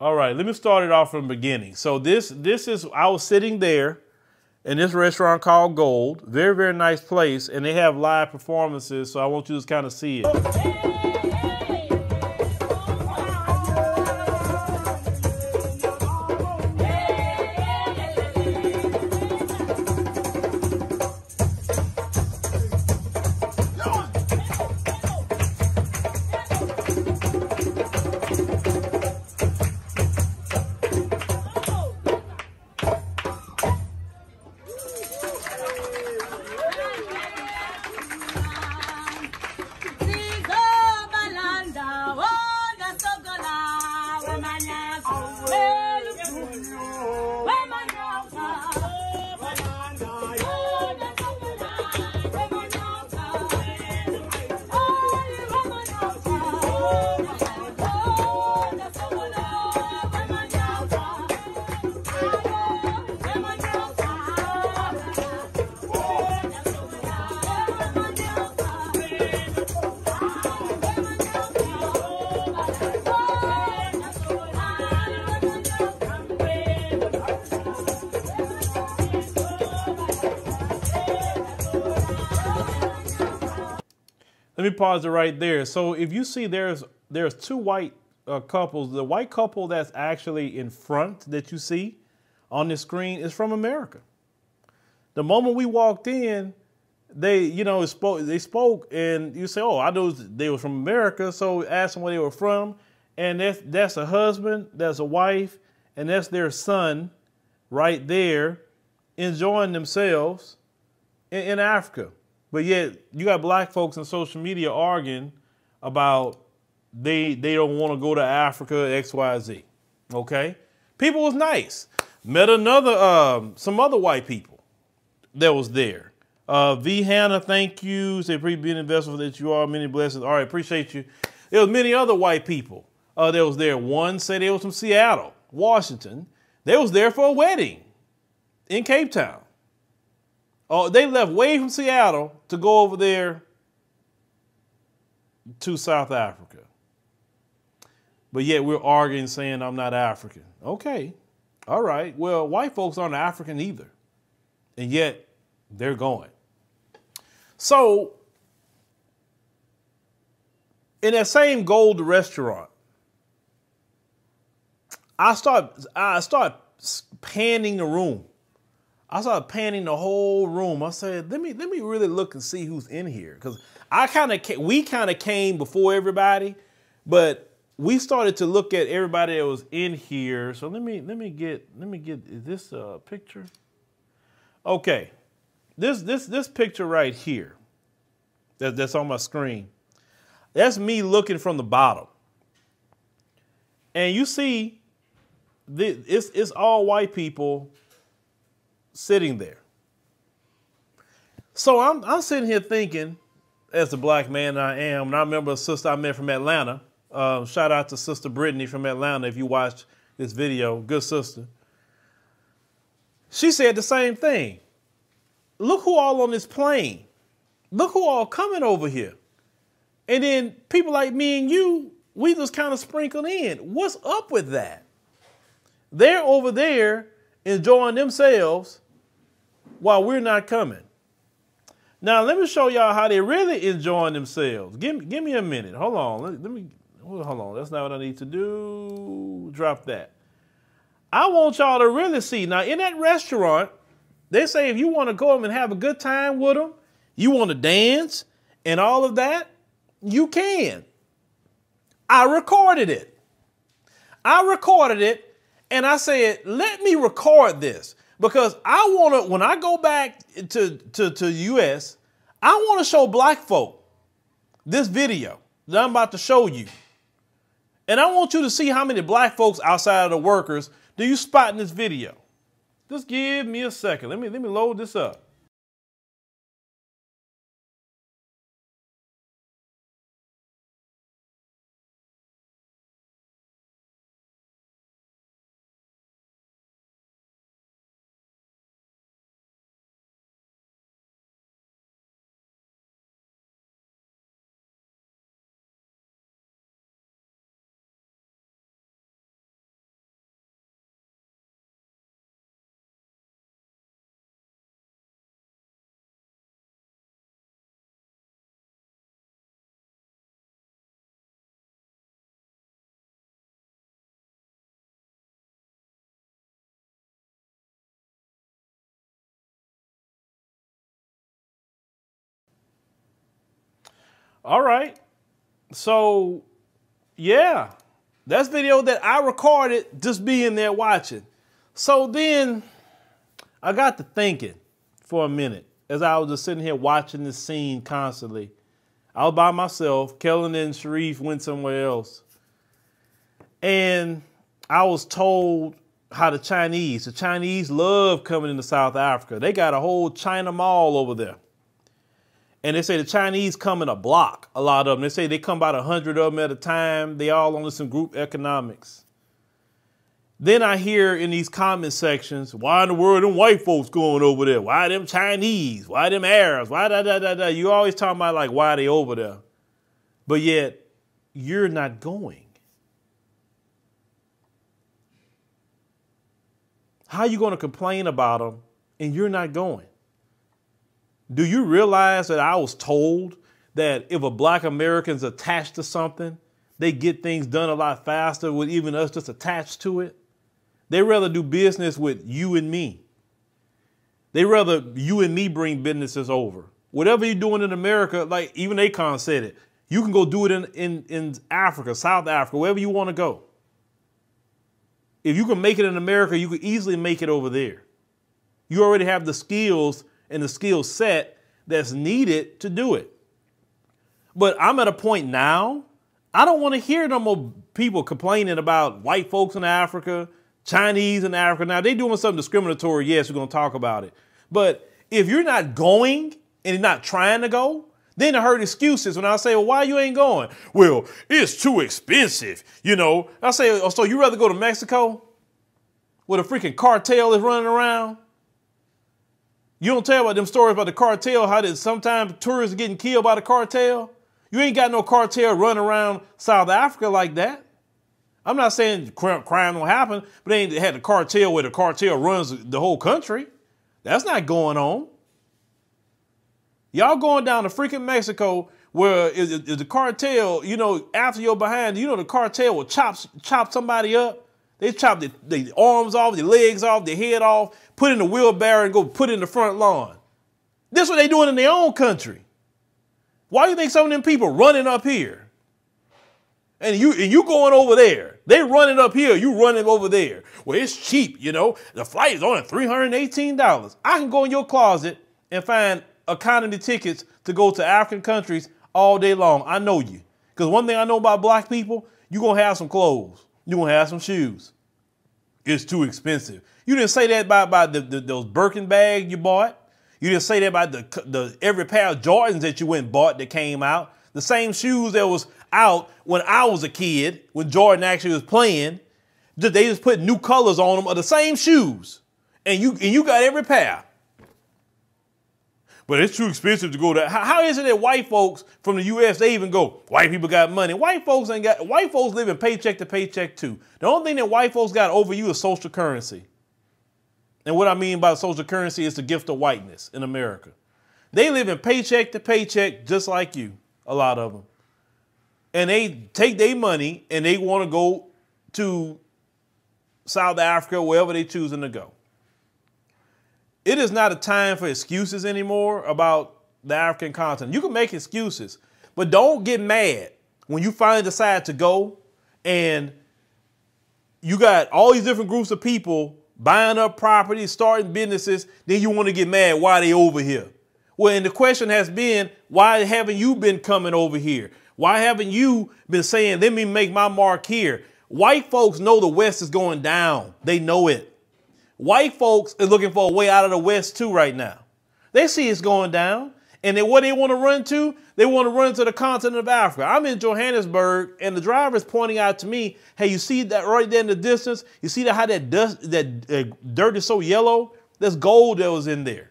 All right, let me start it off from the beginning. So this this is I was sitting there in this restaurant called Gold, very very nice place, and they have live performances. So I want you to kind of see it. Let pause it right there. So if you see there's there's two white uh, couples, the white couple that's actually in front that you see on the screen is from America. The moment we walked in, they you know spoke they spoke and you say, oh, I know they were from America, so ask them where they were from, and that's that's a husband, that's a wife, and that's their son, right there, enjoying themselves in, in Africa. But yet you got black folks in social media arguing about they they don't want to go to Africa X Y Z. Okay, people was nice. Met another um, some other white people that was there. Uh, v Hannah, thank you. Say pretty being investor that you are. Many blessings. All right, appreciate you. There was many other white people uh, that was there. One said they was from Seattle, Washington. They was there for a wedding in Cape Town. Oh, they left way from Seattle to go over there to South Africa. But yet we're arguing saying I'm not African. Okay. All right. Well, white folks aren't African either. And yet they're going. So in that same gold restaurant, I start I start panning the room. I started panning the whole room. I said, let me let me really look and see who's in here. Because I kind of we kind of came before everybody, but we started to look at everybody that was in here. So let me let me get let me get is this a picture? Okay. This this this picture right here that, that's on my screen. That's me looking from the bottom. And you see, it's, it's all white people sitting there. So I'm, I'm sitting here thinking, as the black man I am, and I remember a sister I met from Atlanta. Uh, shout out to Sister Brittany from Atlanta if you watch this video, good sister. She said the same thing. Look who all on this plane. Look who all coming over here. And then people like me and you, we just kind of sprinkled in. What's up with that? They're over there enjoying themselves while we're not coming. Now, let me show y'all how they're really enjoying themselves. Give, give me a minute. Hold on. Let, let me, hold on. That's not what I need to do. Drop that. I want y'all to really see. Now, in that restaurant, they say if you want to go and have a good time with them, you want to dance and all of that, you can. I recorded it. I recorded it and I said, let me record this because I want to, when I go back to, to, to US, I want to show black folk this video that I'm about to show you. And I want you to see how many black folks outside of the workers do you spot in this video. Just give me a second. Let me, let me load this up. All right. So, yeah, that's video that I recorded just being there watching. So then I got to thinking for a minute as I was just sitting here watching this scene constantly. I was by myself. Kellen and Sharif went somewhere else. And I was told how the Chinese, the Chinese love coming into South Africa. They got a whole China mall over there. And they say the Chinese come in a block, a lot of them. They say they come about 100 of them at a time. They all on some group economics. Then I hear in these comment sections, why in the world them white folks going over there? Why them Chinese? Why them Arabs? Why da da da da? You always talking about like why they over there. But yet you're not going. How are you going to complain about them and you're not going? Do you realize that I was told that if a black American's attached to something, they get things done a lot faster with even us just attached to it? They rather do business with you and me. They rather you and me bring businesses over. Whatever you're doing in America, like even Akon said it, you can go do it in, in, in Africa, South Africa, wherever you want to go. If you can make it in America, you can easily make it over there. You already have the skills and the skill set that's needed to do it. But I'm at a point now, I don't want to hear no more people complaining about white folks in Africa, Chinese in Africa. Now, they're doing something discriminatory. Yes, we're going to talk about it. But if you're not going and you're not trying to go, then I heard excuses when I say, well, why you ain't going? Well, it's too expensive. You know, I say, oh, so you rather go to Mexico? where the freaking cartel is running around? You don't tell about them stories about the cartel, how that sometimes tourists are getting killed by the cartel. You ain't got no cartel running around South Africa like that. I'm not saying crime, don't happen, but they ain't had the cartel where the cartel runs the whole country. That's not going on. Y'all going down to freaking Mexico where is, is the cartel, you know, after you're behind, you know, the cartel will chop chop somebody up. They chop their, their arms off, their legs off, their head off, put in a wheelbarrow and go put in the front lawn. This is what they doing in their own country. Why do you think some of them people running up here? And you and you going over there. They running up here, you running over there. Well, it's cheap, you know. The flight is only $318. I can go in your closet and find economy tickets to go to African countries all day long. I know you. Because one thing I know about black people, you're to have some clothes. You're to have some shoes. It's too expensive. You didn't say that about, about the, the, those Birkin bags you bought. You didn't say that about the, the every pair of Jordans that you went and bought that came out. The same shoes that was out when I was a kid, when Jordan actually was playing. They just put new colors on them of the same shoes. And you and you got every pair but it's too expensive to go there. How, how is it that white folks from the U.S. they even go? White people got money. White folks ain't got. White folks living paycheck to paycheck too. The only thing that white folks got over you is social currency. And what I mean by social currency is the gift of whiteness in America. They live in paycheck to paycheck just like you, a lot of them. And they take their money and they want to go to South Africa, wherever they're choosing to go it is not a time for excuses anymore about the African continent. You can make excuses, but don't get mad when you finally decide to go and you got all these different groups of people buying up property, starting businesses, then you want to get mad why they over here. Well, and the question has been, why haven't you been coming over here? Why haven't you been saying, let me make my mark here? White folks know the West is going down. They know it. White folks is looking for a way out of the West too right now. They see it's going down. And then what they want to run to? They want to run into the continent of Africa. I'm in Johannesburg, and the driver is pointing out to me, "Hey, you see that right there in the distance? You see that how that dust, that uh, dirt is so yellow? That's gold that was in there.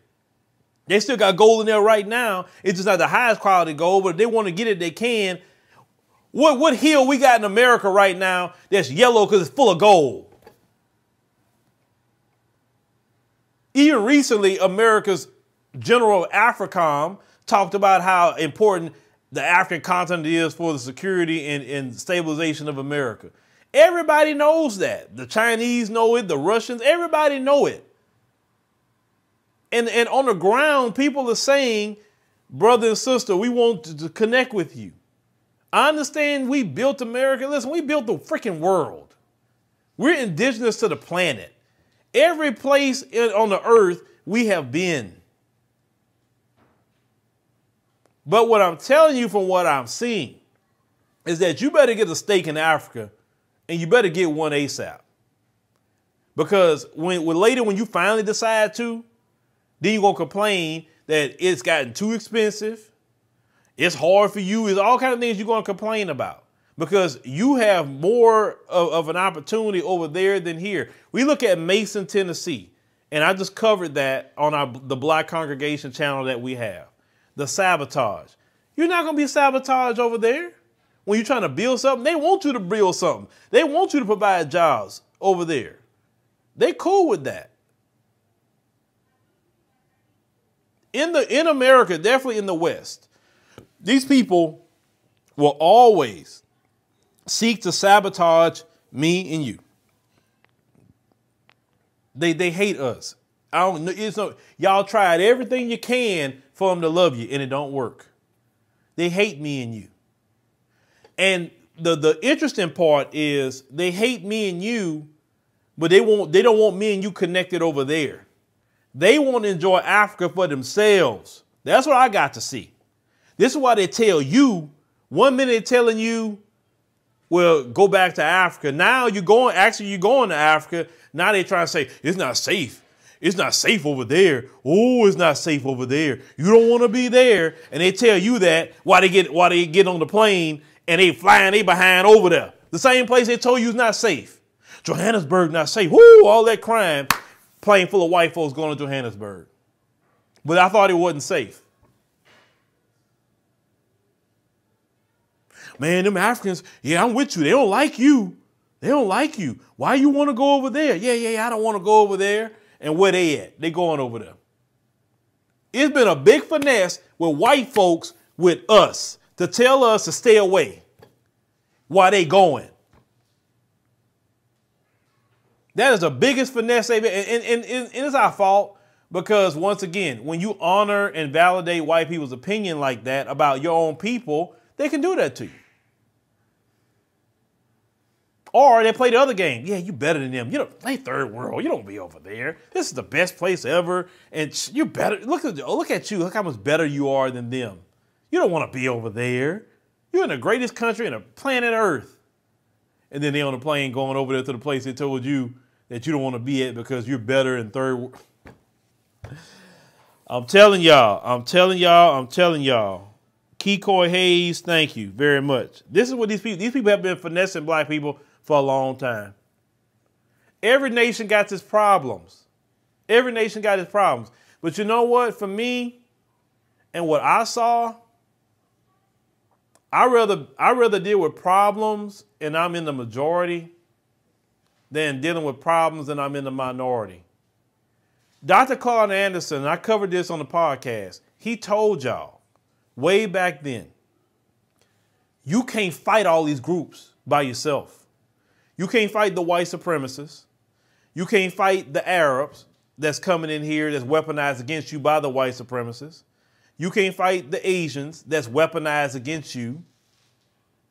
They still got gold in there right now. It's just not the highest quality gold, but if they want to get it, they can. What what hill we got in America right now that's yellow because it's full of gold? Even recently, America's General AFRICOM talked about how important the African continent is for the security and, and stabilization of America. Everybody knows that. The Chinese know it, the Russians, everybody know it. And, and on the ground, people are saying, brother and sister, we want to, to connect with you. I understand we built America. Listen, we built the freaking world. We're indigenous to the planet. Every place on the earth we have been. But what I'm telling you from what I'm seeing is that you better get a stake in Africa and you better get one ASAP. Because when, when later when you finally decide to, then you're gonna complain that it's gotten too expensive, it's hard for you, it's all kind of things you're gonna complain about because you have more of, of, an opportunity over there than here. We look at Mason, Tennessee, and I just covered that on our the Black Congregation channel that we have. The sabotage. You're not going to be sabotaged over there when you're trying to build something. They want you to build something. They want you to provide jobs over there. They cool with that. In the in America, definitely in the West, these people will always seek to sabotage me and you. They they hate us. I don't know. it's no y'all tried everything you can for them to love you and it don't work. They hate me and you. And the the interesting part is they hate me and you, but they won't they don't want me and you connected over there. They want to enjoy Africa for themselves. That's what I got to see. This is why they tell you, one minute they're telling you well, go back to Africa. Now you're going, actually, you're going to Africa. Now they're trying to say it's not safe. It's not safe over there. Oh, it's not safe over there. You don't want to be there. And they tell you that while they get while they get on the plane and they flying they behind over there. The same place they told you is not safe. Johannesburg not safe. Woo, all that crime. Plane full of white folks going to Johannesburg. But I thought it wasn't safe. Man, them Africans, yeah, I'm with you. They don't like you. They don't like you. Why you want to go over there? Yeah, yeah, yeah, I don't want to go over there. And where they at? They going over there. It's been a big finesse with white folks with us to tell us to stay away while they going. That is the biggest finesse they've been, and, and, and, and it's our fault because once again, when you honor and validate white people's opinion like that about your own people, they can do that to you. Or they play the other game. Yeah, you better than them. You don't play third world. You don't be over there. This is the best place ever, and you better look at look at you. Look how much better you are than them. You don't want to be over there. You're in the greatest country in the planet Earth. And then they on the plane going over there to the place they told you that you don't want to be at because you're better in third. World. I'm telling y'all. I'm telling y'all. I'm telling y'all. Kikoy Hayes, thank you very much. This is what these people. These people have been finessing black people for a long time. Every nation got its problems. Every nation got its problems. But you know what? For me, and what I saw, I rather I rather deal with problems and I'm in the majority than dealing with problems and I'm in the minority. Dr. Claud Anderson, I covered this on the podcast. He told y'all way back then, you can't fight all these groups by yourself. You can't fight the white supremacists. You can't fight the Arabs that's coming in here that's weaponized against you by the white supremacists. You can't fight the Asians that's weaponized against you.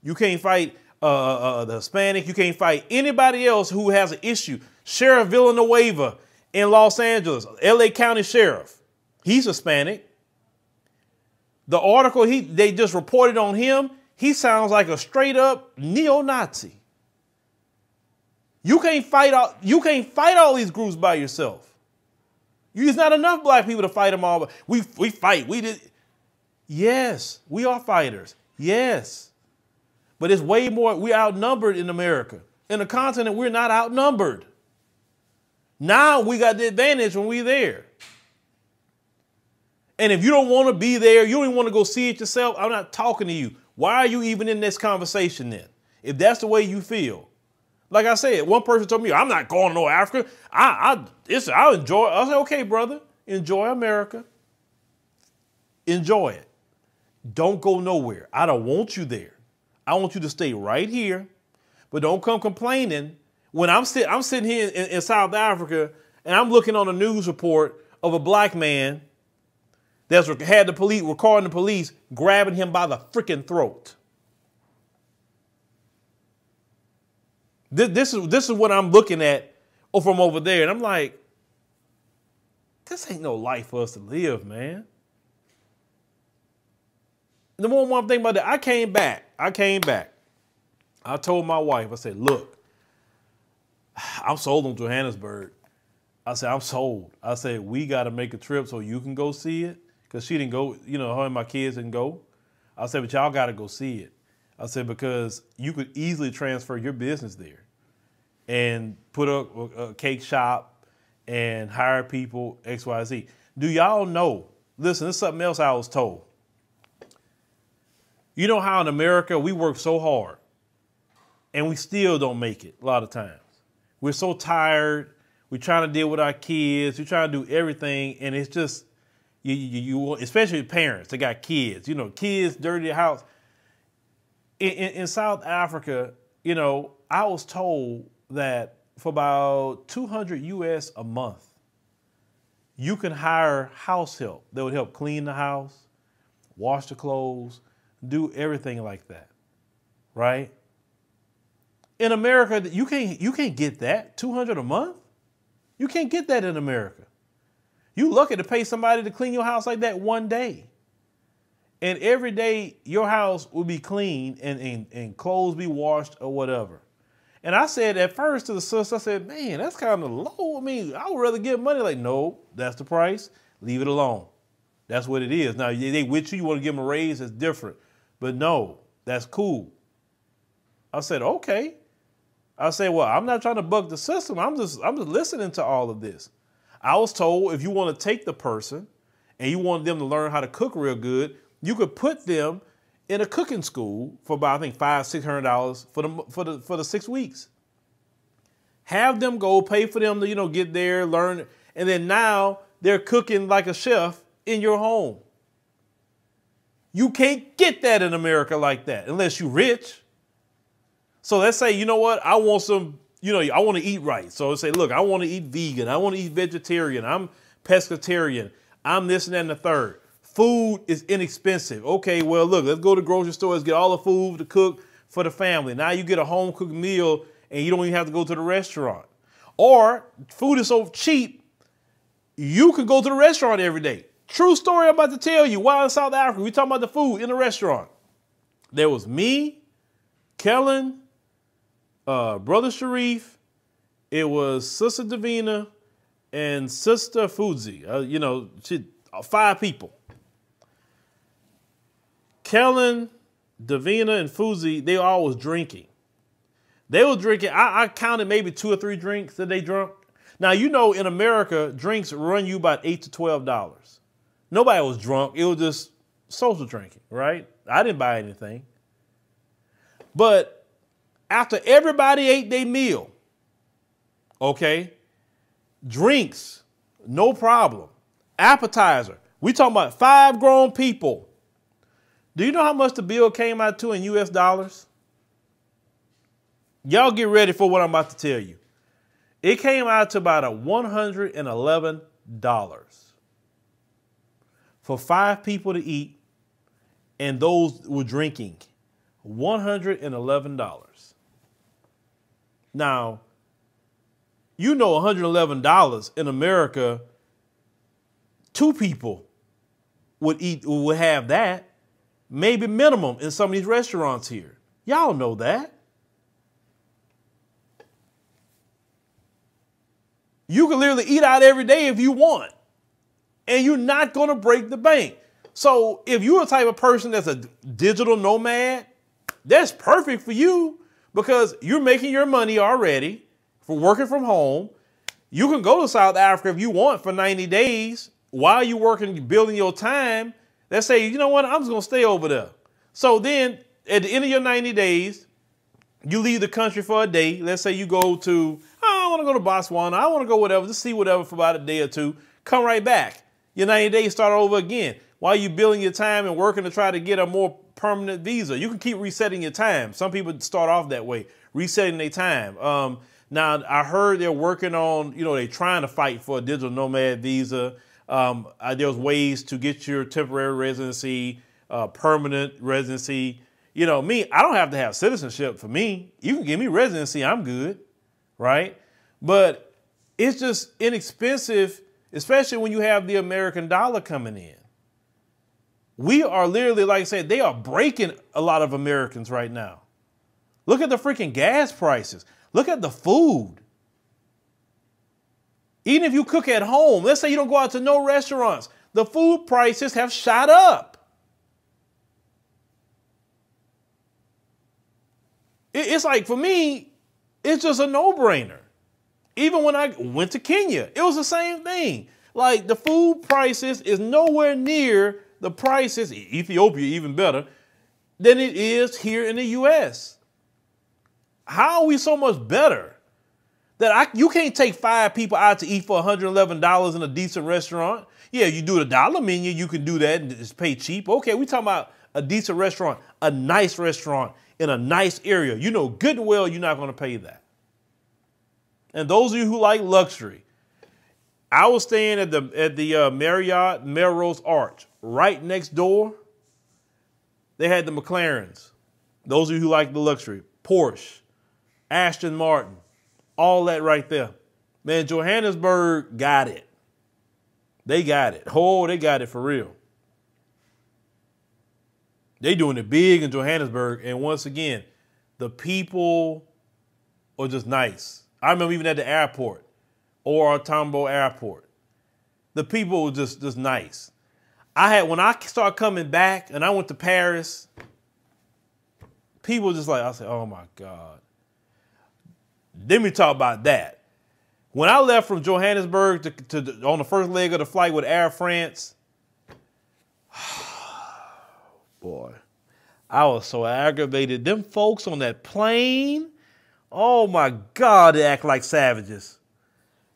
You can't fight uh, uh, uh the Hispanic. You can't fight anybody else who has an issue. Sheriff Villanueva in Los Angeles, LA County Sheriff, he's Hispanic. The article he they just reported on him, he sounds like a straight up neo-Nazi. You can't fight all you can't fight all these groups by yourself. There's not enough black people to fight them all. We we fight. We did. Yes, we are fighters. Yes, but it's way more. We're outnumbered in America. In the continent, we're not outnumbered. Now we got the advantage when we're there. And if you don't want to be there, you don't even want to go see it yourself. I'm not talking to you. Why are you even in this conversation then? If that's the way you feel, like I said, one person told me, I'm not going to no Africa. I, I, it's, I enjoy. I said, okay, brother, enjoy America. Enjoy it. Don't go nowhere. I don't want you there. I want you to stay right here, but don't come complaining when I'm, sit, I'm sitting here in, in South Africa and I'm looking on a news report of a black man that's had the police recording the police grabbing him by the freaking throat. This, this is this is what I'm looking at from over there, and I'm like, this ain't no life for us to live, man. The more one thing about that, I came back. I came back. I told my wife, I said, look, I'm sold on Johannesburg. I said, I'm sold. I said, we got to make a trip so you can go see it. Because she didn't go, you know, her and my kids didn't go. I said, but y'all got to go see it. I said, because you could easily transfer your business there and put a, a cake shop and hire people, XYZ. Do y'all know? Listen, this is something else I was told. You know how in America we work so hard and we still don't make it a lot of times. We're so tired. We're trying to deal with our kids. We're trying to do everything, and it's just you, you, you especially parents. They got kids. You know, kids dirty house in, in, South Africa, you know, I was told that for about 200 US a month, you can hire house help. that would help clean the house, wash the clothes, do everything like that. Right? In America, you can't you can't get that 200 a month. You can't get that in America. You lucky to pay somebody to clean your house like that one day. And every day your house will be clean and, and, and clothes be washed or whatever. And I said at first to the sister, I said, man, that's kind of low. I mean, I would rather give money. Like, no, that's the price. Leave it alone. That's what it is. Now, they with you, you want to give them a raise, it's different. But no, that's cool. I said, okay. I said, well, I'm not trying to buck the system. I'm just I'm just listening to all of this. I was told if you want to take the person and you want them to learn how to cook real good, you could put them in a cooking school for about I think five six hundred dollars for the for the for the six weeks. Have them go pay for them to you know get there learn and then now they're cooking like a chef in your home. You can't get that in America like that unless you're rich. So let's say you know what I want some you know I want to eat right. So say look I want to eat vegan I want to eat vegetarian I'm pescatarian I'm this and that and the third food is inexpensive. Okay, well, look, let's go to grocery stores, get all the food to cook for the family. Now you get a home cooked meal and you don't even have to go to the restaurant. Or food is so cheap, you can go to the restaurant every day. True story I'm about to tell you. While in South Africa, we talking about the food in the restaurant. There was me, Kellen, uh, Brother Sharif, it was Sister Davina, and Sister Fuzi. Uh, you know, she, uh, five people. Kellen, Davina, and Fuzi, they all was drinking. They were drinking, I, I, counted maybe two or three drinks that they drunk. Now, you know, in America, drinks run you about eight to $12. Nobody was drunk. It was just social drinking, right? I didn't buy anything. But after everybody ate their meal, okay, drinks, no problem. Appetizer, we talking about five grown people do you know how much the bill came out to in US dollars? Y'all get ready for what I'm about to tell you. It came out to about a $111 for five people to eat, and those were drinking. $111. Now, you know $111 in America, two people would eat would have that maybe minimum in some of these restaurants here. Y'all know that. You can literally eat out every day if you want, and you're not going to break the bank. So if you're a type of person that's a digital nomad, that's perfect for you because you're making your money already for working from home. You can go to South Africa if you want for 90 days while you're working, building your time Let's say, you know what, I'm just gonna stay over there. So then at the end of your 90 days, you leave the country for a day. Let's say you go to, oh, I wanna go to Botswana, I wanna go whatever, just see whatever for about a day or two. Come right back. Your 90 days start over again. While you building your time and working to try to get a more permanent visa, you can keep resetting your time. Some people start off that way, resetting their time. Um, now, I heard they're working on, you know, they're trying to fight for a digital nomad visa. Um, uh, there's ways to get your temporary residency, uh, permanent residency. You know, me, I don't have to have citizenship for me. You can give me residency, I'm good, right? But it's just inexpensive, especially when you have the American dollar coming in. We are literally, like I said, they are breaking a lot of Americans right now. Look at the freaking gas prices. Look at the food. Even if you cook at home, let's say you don't go out to no restaurants, the food prices have shot up. It's like for me, it's just a no brainer. Even when I went to Kenya, it was the same thing. Like the food prices is nowhere near the prices, Ethiopia even better, than it is here in the US. How are we so much better? That I you can't take five people out to eat for $111 in a decent restaurant. Yeah, you do the dollar menu, you can do that and just pay cheap. Okay, we talking about a decent restaurant, a nice restaurant in a nice area. You know good and well you're not going to pay that. And those of you who like luxury, I was staying at the at the uh, Marriott Melrose Arch right next door. They had the McLarens. Those of you who like the luxury, Porsche, Aston Martin, all that right there. Man, Johannesburg got it. They got it. Oh, they got it for real. They doing it big in Johannesburg. And once again, the people are just nice. I remember even at the airport OR Tambo Airport. The people were just, just nice. I had when I started coming back and I went to Paris, people just like I said, oh my God let me talk about that. When I left from Johannesburg to, to the, on the first leg of the flight with Air France, boy, I was so aggravated. Them folks on that plane, oh my God, they act like savages.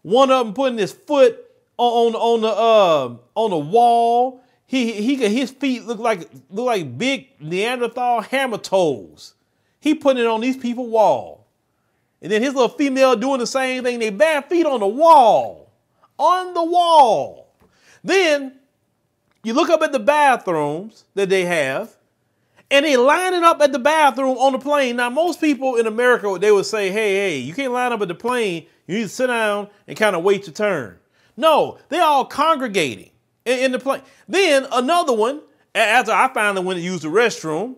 One of them putting his foot on, on, on the uh, on the wall. He he his feet look like look like big Neanderthal hammer toes. He putting it on these people wall. And then his little female doing the same thing. They bare feet on the wall. On the wall. Then you look up at the bathrooms that they have, and they lining up at the bathroom on the plane. Now, most people in America, they would say, hey, hey, you can't line up at the plane. You need to sit down and kind of wait your turn. No, they're all congregating in, in the plane. Then another one, after I finally went to use the restroom,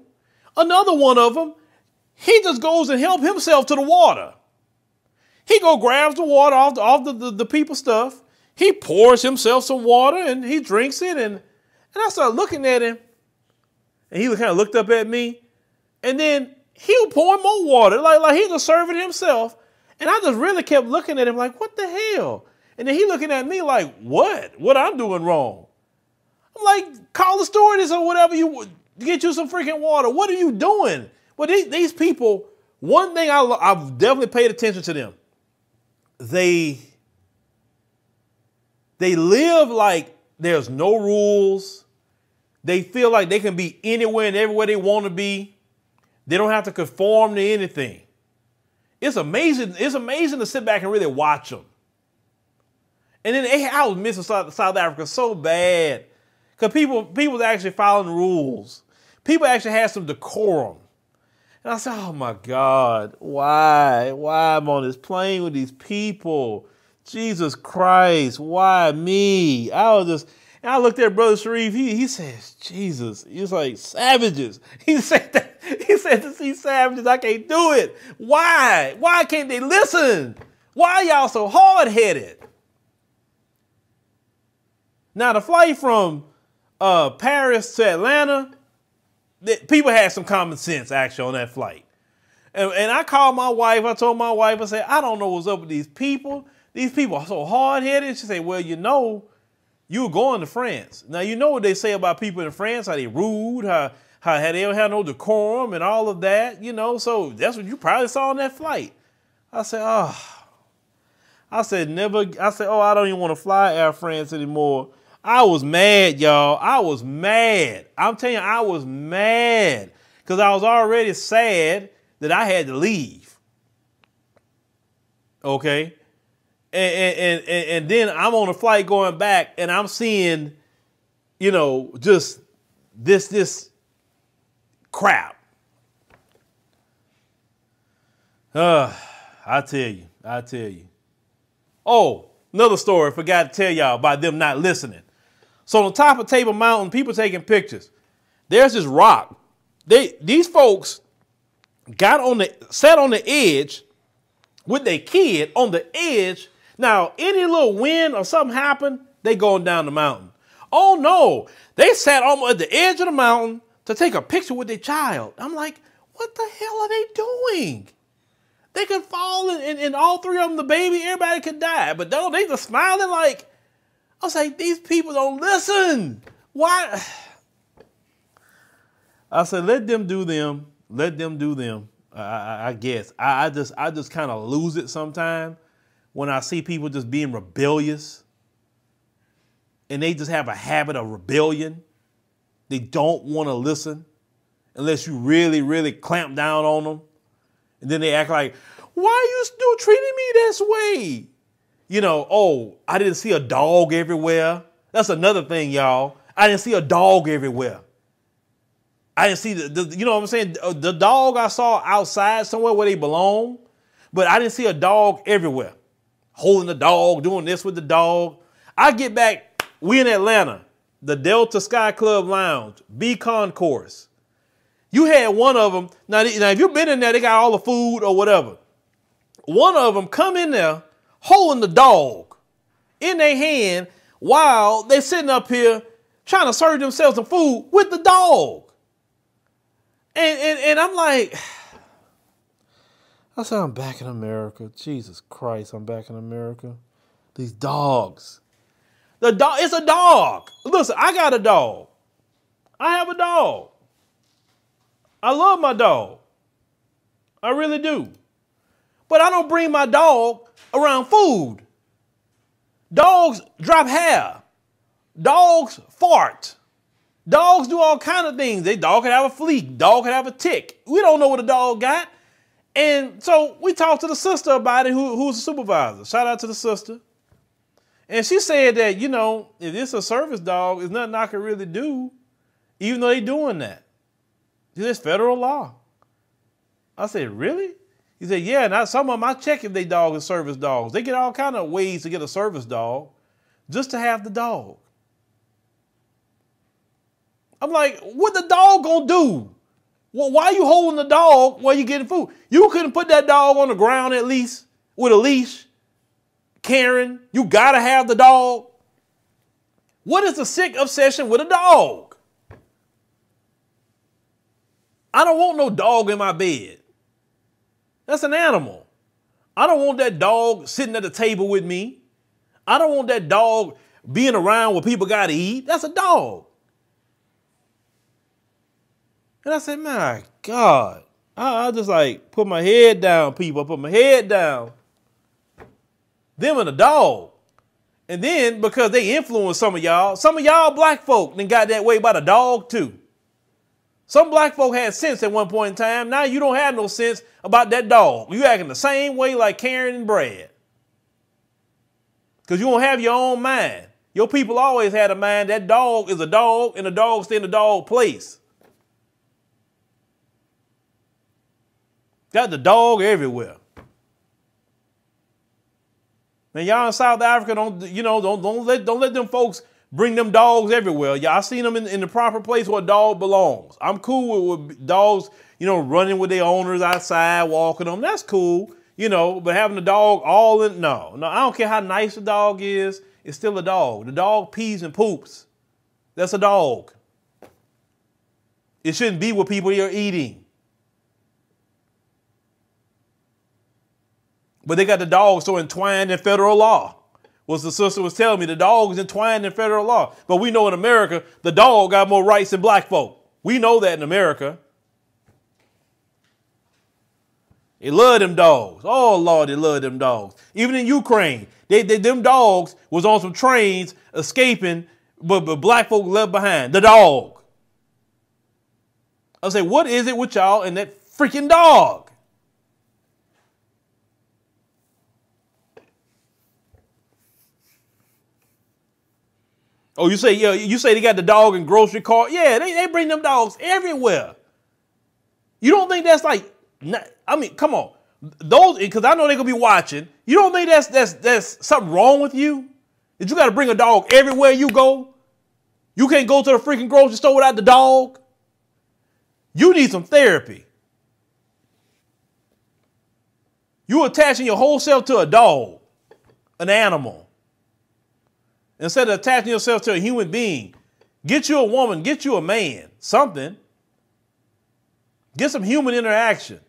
another one of them, he just goes and help himself to the water. He go grabs the water off the, off the, the, the people stuff. He pours himself some water and he drinks it. And, and I started looking at him. And he kind of looked up at me. And then he was pouring more water, like, like he was serving himself. And I just really kept looking at him like, what the hell? And then he looking at me like, what? What I'm doing wrong? I'm like, call the stewardess or whatever you get you some freaking water. What are you doing? Well, these, these people, one thing I, I've definitely paid attention to them. They they live like there's no rules. They feel like they can be anywhere and everywhere they want to be. They don't have to conform to anything. It's amazing. It's amazing to sit back and really watch them. And then I was missing South, South Africa so bad because people people actually following rules. People actually had some decorum. And I said, oh my God, why? Why I'm on this plane with these people? Jesus Christ, why me? I was just, and I looked at Brother Sharif, he, he says, Jesus, he's like, savages. He said that, he said to see savages, I can't do it. Why? Why can't they listen? Why y'all so hard-headed? Now the flight from uh, Paris to Atlanta, people had some common sense actually on that flight. And, and, I called my wife. I told my wife, I said, I don't know what's up with these people. These people are so hard headed. She said, Well, you know, you were going to France. Now, you know what they say about people in France, how they rude, how, how they don't have no decorum and all of that, you know. So that's what you probably saw on that flight. I said, Oh. I said, never. I said, Oh, I don't even want to fly Air France anymore. I was mad, y'all. I was mad. I'm telling you, I was mad because I was already sad that I had to leave. Okay. And, and, and, and then I'm on a flight going back and I'm seeing, you know, just this, this crap. Uh, I tell you, I tell you. Oh, another story. Forgot to tell y'all about them not listening. So on top of Table Mountain, people taking pictures. There's this rock. They these folks got on the sat on the edge with their kid on the edge. Now, any little wind or something happened, they going down the mountain. Oh no, they sat almost at the edge of the mountain to take a picture with their child. I'm like, what the hell are they doing? They could fall and, and, and all three of them, the baby, everybody could die. But no, they just smiling like, I was like, these people don't listen. Why? I said, let them do them. Let them do them. I, I, I guess. I, I just I just kind of lose it sometimes when I see people just being rebellious. And they just have a habit of rebellion. They don't want to listen unless you really, really clamp down on them. And then they act like, why are you still treating me this way? You know, oh, I didn't see a dog everywhere. That's another thing, y'all. I didn't see a dog everywhere. I didn't see the, the, you know what I'm saying? The dog I saw outside somewhere where they belong, but I didn't see a dog everywhere. Holding the dog, doing this with the dog. I get back, we in Atlanta, the Delta Sky Club Lounge, B Concourse. You had one of them. Now, now, if you've been in there, they got all the food or whatever. One of them come in there holding the dog in their hand while they're sitting up here trying to serve themselves some food with the dog. And, and, and I'm like, I said, I'm back in America. Jesus Christ, I'm back in America. These dogs. The dog, it's a dog. Listen, I got a dog. I have a dog. I love my dog. I really do. But I don't bring my dog around food. Dogs drop hair. Dogs fart. Dogs do all kind of things. They dog could have a flea. Dog could have a tick. We don't know what a dog got. And so we talked to the sister about it, who, who's the supervisor. Shout out to the sister. And she said that, you know, if it's a service dog, there's nothing I can really do, even though they doing that. It's federal law. I said, really? He said, yeah, now some of them I check if they dog is service dogs. They get all kind of ways to get a service dog just to have the dog. I'm like, what the dog gonna do? Well, why are you holding the dog while you getting food? You couldn't put that dog on the ground at least with a leash. Karen, you gotta have the dog. What is the sick obsession with a dog? I don't want no dog in my bed. That's an animal. I don't want that dog sitting at the table with me. I don't want that dog being around where people got to eat. That's a dog. And I said, my God. I, I just like put my head down, people. I put my head down. Them and a dog. And then because they influence some of y'all, some of y'all black folk then got that way by the dog too. Some black folk had sense at one point in time. Now you don't have no sense about that dog. You acting the same way like Karen and Brad. Because you don't have your own mind. Your people always had a mind. That dog is a dog, and a dog stay in the dog place. Got the dog everywhere. Now y'all in South Africa don't you know don't don't let don't let them folks bring them dogs everywhere. Y'all seen them in, in the proper place where a dog belongs. I'm cool with, with dogs, you know, running with their owners outside, walking them. That's cool, you know. But having a dog all in no, no. I don't care how nice the dog is. It's still a dog. The dog pees and poops. That's a dog. It shouldn't be what people are eating. But they got the dog so entwined in federal law. Was the sister was telling me the dog is entwined in federal law. But we know in America, the dog got more rights than black folk. We know that in America. They love them dogs. Oh Lord, they love them dogs. Even in Ukraine, they, they them dogs was on some trains escaping, but, but black folk left behind. The dog. I say, what is it with y'all and that freaking dog? Oh, you say yeah? You say they got the dog in grocery cart? Yeah, they, they bring them dogs everywhere. You don't think that's like? I mean, come on, those because I know they're gonna be watching. You don't think that's that's that's something wrong with you? That you got to bring a dog everywhere you go? You can't go to the freaking grocery store without the dog. You need some therapy. You attaching your whole self to a dog, an animal. Instead of attaching yourself to a human being, get you a woman, get you a man, something. Get some human interaction.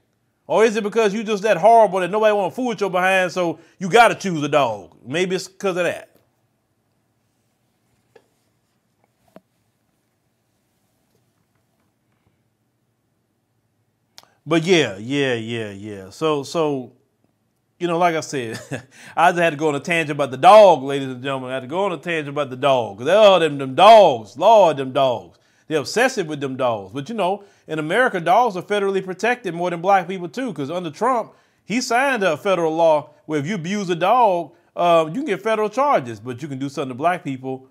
Or is it because you just that horrible that nobody want to fool with your behind, so you got to choose a dog? Maybe it's because of that. But yeah, yeah, yeah, yeah. So, so you know, like I said, I just had to go on a tangent about the dog, ladies and gentlemen. I had to go on a tangent about the dog. Oh, them, them dogs, Lord, them dogs. They're obsessive with them dogs. But you know, in America, dogs are federally protected more than black people too. Because under Trump, he signed a federal law where if you abuse a dog, uh, you can get federal charges. But you can do something to black people.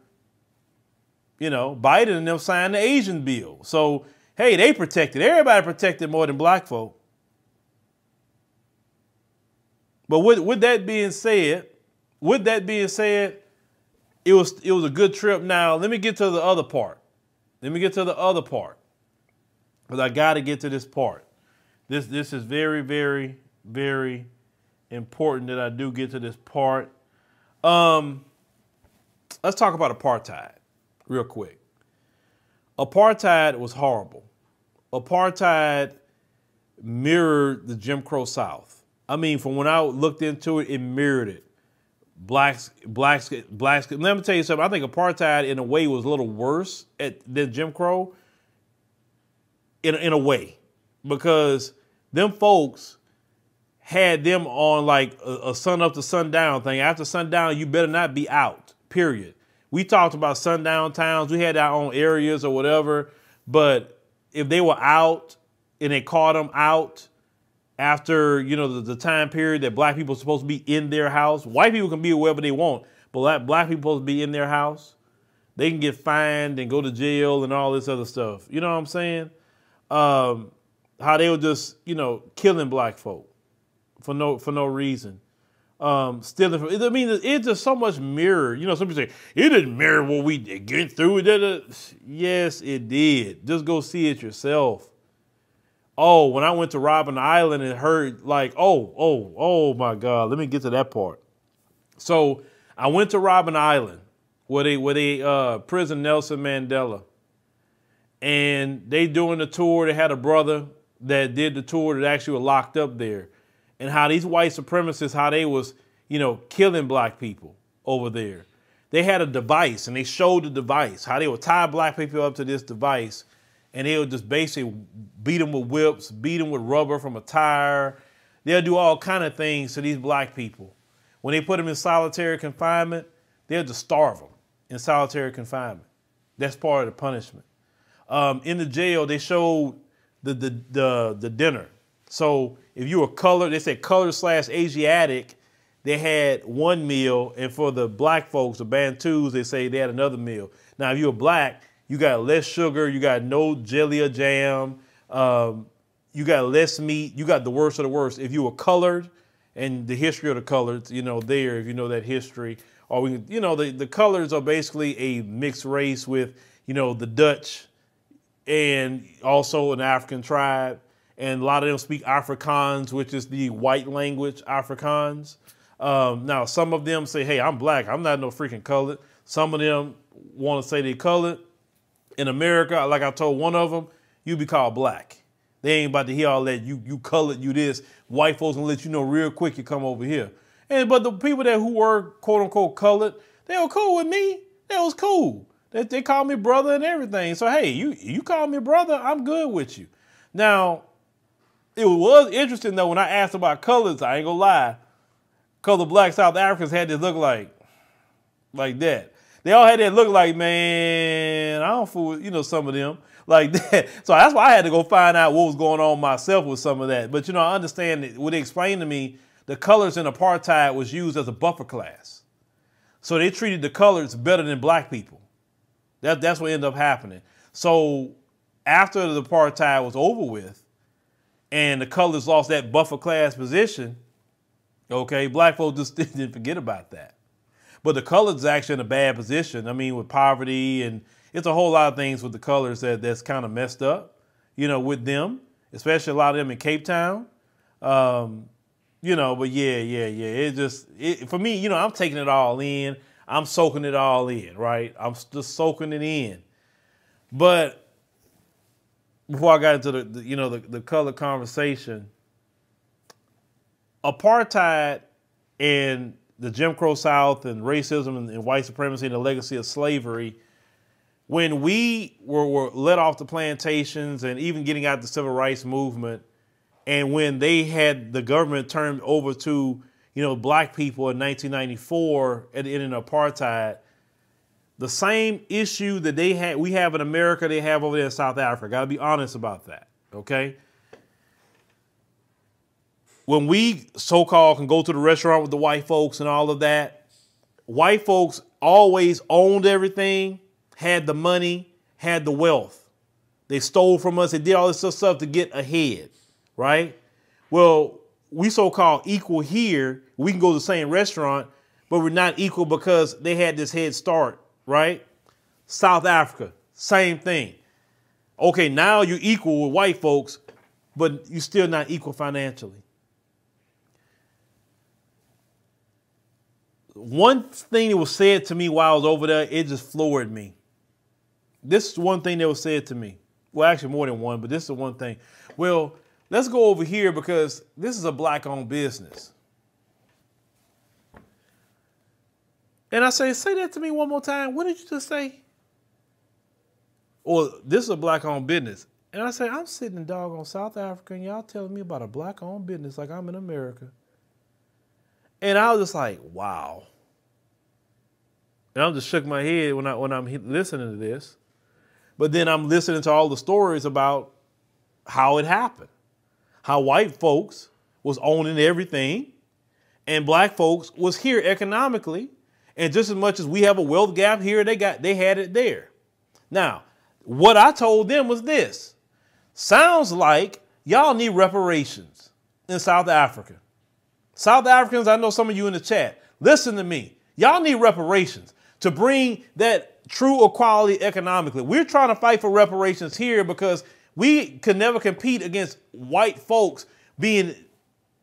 You know, Biden and them signed the Asian bill. So hey, they protected. Everybody protected more than black folk. But with, with that being said, with that being said, it was it was a good trip. Now let me get to the other part. Let me get to the other part. Because I gotta get to this part. This this is very, very, very important that I do get to this part. Um let's talk about apartheid real quick. Apartheid was horrible. Apartheid mirrored the Jim Crow South. I mean, from when I looked into it, it mirrored it. Blacks, blacks, blacks. Let me tell you something. I think apartheid, in a way, was a little worse at, than Jim Crow. In in a way, because them folks had them on like a, a sun up to sundown thing. After sundown, you better not be out. Period. We talked about sundown towns. We had our own areas or whatever. But if they were out and they caught them out after you know the, the time period that black people are supposed to be in their house, white people can be wherever they want, but black, black people supposed to be in their house. They can get fined and go to jail and all this other stuff. You know what I'm saying? Um, how they were just you know killing black folk for no for no reason. Um, stealing from. I mean, it's just so much mirror. You know, some people say it didn't mirror what we get through. Yes, it did. Just go see it yourself. Oh, when I went to Robben Island and heard like, oh, oh, oh my God. Let me get to that part. So I went to Robben Island where they where they uh, prison Nelson Mandela, and they doing the tour. They had a brother that did the tour that actually was locked up there and how these white supremacists, how they was, you know, killing black people over there. They had a device and they showed the device, how they would tie black people up to this device and they'll just basically beat them with whips, beat them with rubber from a tire. They'll do all kind of things to these black people. When they put them in solitary confinement, they'll just starve them in solitary confinement. That's part of the punishment. Um, in the jail, they showed the, the, the, the dinner. So if you were colored, they said color slash Asiatic, they had one meal, and for the black folks, the Bantus, they say they had another meal. Now, if you were black, you got less sugar, you got no jelly or jam, um, you got less meat, you got the worst of the worst. If you were colored, and the history of the colors, you know, there, if you know that history, or we, you know, the, the colors are basically a mixed race with, you know, the Dutch and also an African tribe and a lot of them speak Afrikaans, which is the white language Afrikaans. Um, now, some of them say, "Hey, I'm black. I'm not no freaking colored." Some of them want to say they colored. In America, like I told one of them, you be called black. They ain't about to hear all that. You you colored, you this. White folks gonna let you know real quick. You come over here. And but the people that who were quote unquote colored, they were cool with me. That was cool. They, they called me brother and everything. So hey, you you call me brother, I'm good with you. Now it was interesting though when I asked about colors. I ain't gonna lie, color black South Africans had this look like, like that. They all had that look like, man, I don't fool, you know, some of them like that. So that's why I had to go find out what was going on myself with some of that. But you know, I understand that what they explained to me, the colors in apartheid was used as a buffer class. So they treated the colors better than black people. That, that's what ended up happening. So after the apartheid was over with, and the colors lost that buffer class position, okay, black folks just didn't forget about that. But the colors is actually in a bad position. I mean, with poverty and it's a whole lot of things with the colors that that's kind of messed up, you know, with them, especially a lot of them in Cape Town. Um, you know, but yeah, yeah, yeah. It just it, for me, you know, I'm taking it all in. I'm soaking it all in, right? I'm just soaking it in. But before I got into the, the you know the, the color conversation, apartheid and the Jim Crow South and racism and, and, white supremacy and the legacy of slavery, when we were, were let off the plantations and even getting out the civil rights movement, and when they had the government turned over to you know black people in 1994 at the end of apartheid, the same issue that they had we have in America, they have over there in South Africa. Gotta be honest about that. Okay. When we so-called can go to the restaurant with the white folks and all of that, white folks always owned everything, had the money, had the wealth. They stole from us, they did all this stuff to get ahead, right? Well, we so-called equal here. We can go to the same restaurant, but we're not equal because they had this head start right? South Africa, same thing. Okay, now you're equal with white folks, but you're still not equal financially. One thing that was said to me while I was over there, it just floored me. This is one thing that was said to me. Well, actually, more than one, but this is one thing. Well, let's go over here because this is a black owned business. And I say, say that to me one more time. What did you just say? Or this is a black owned business. And I say, I'm sitting in doggone South Africa and y'all telling me about a black owned business like I'm in America. And I was just like, wow. And I'm just shook my head when I when I'm listening to this. But then I'm listening to all the stories about how it happened. How white folks was owning everything and black folks was here economically. And just as much as we have a wealth gap here, they got they had it there. Now, what I told them was this Sounds like y'all need reparations in South Africa. South Africans, I know some of you in the chat, listen to me. Y'all need reparations to bring that true equality economically. We're trying to fight for reparations here because we could never compete against white folks being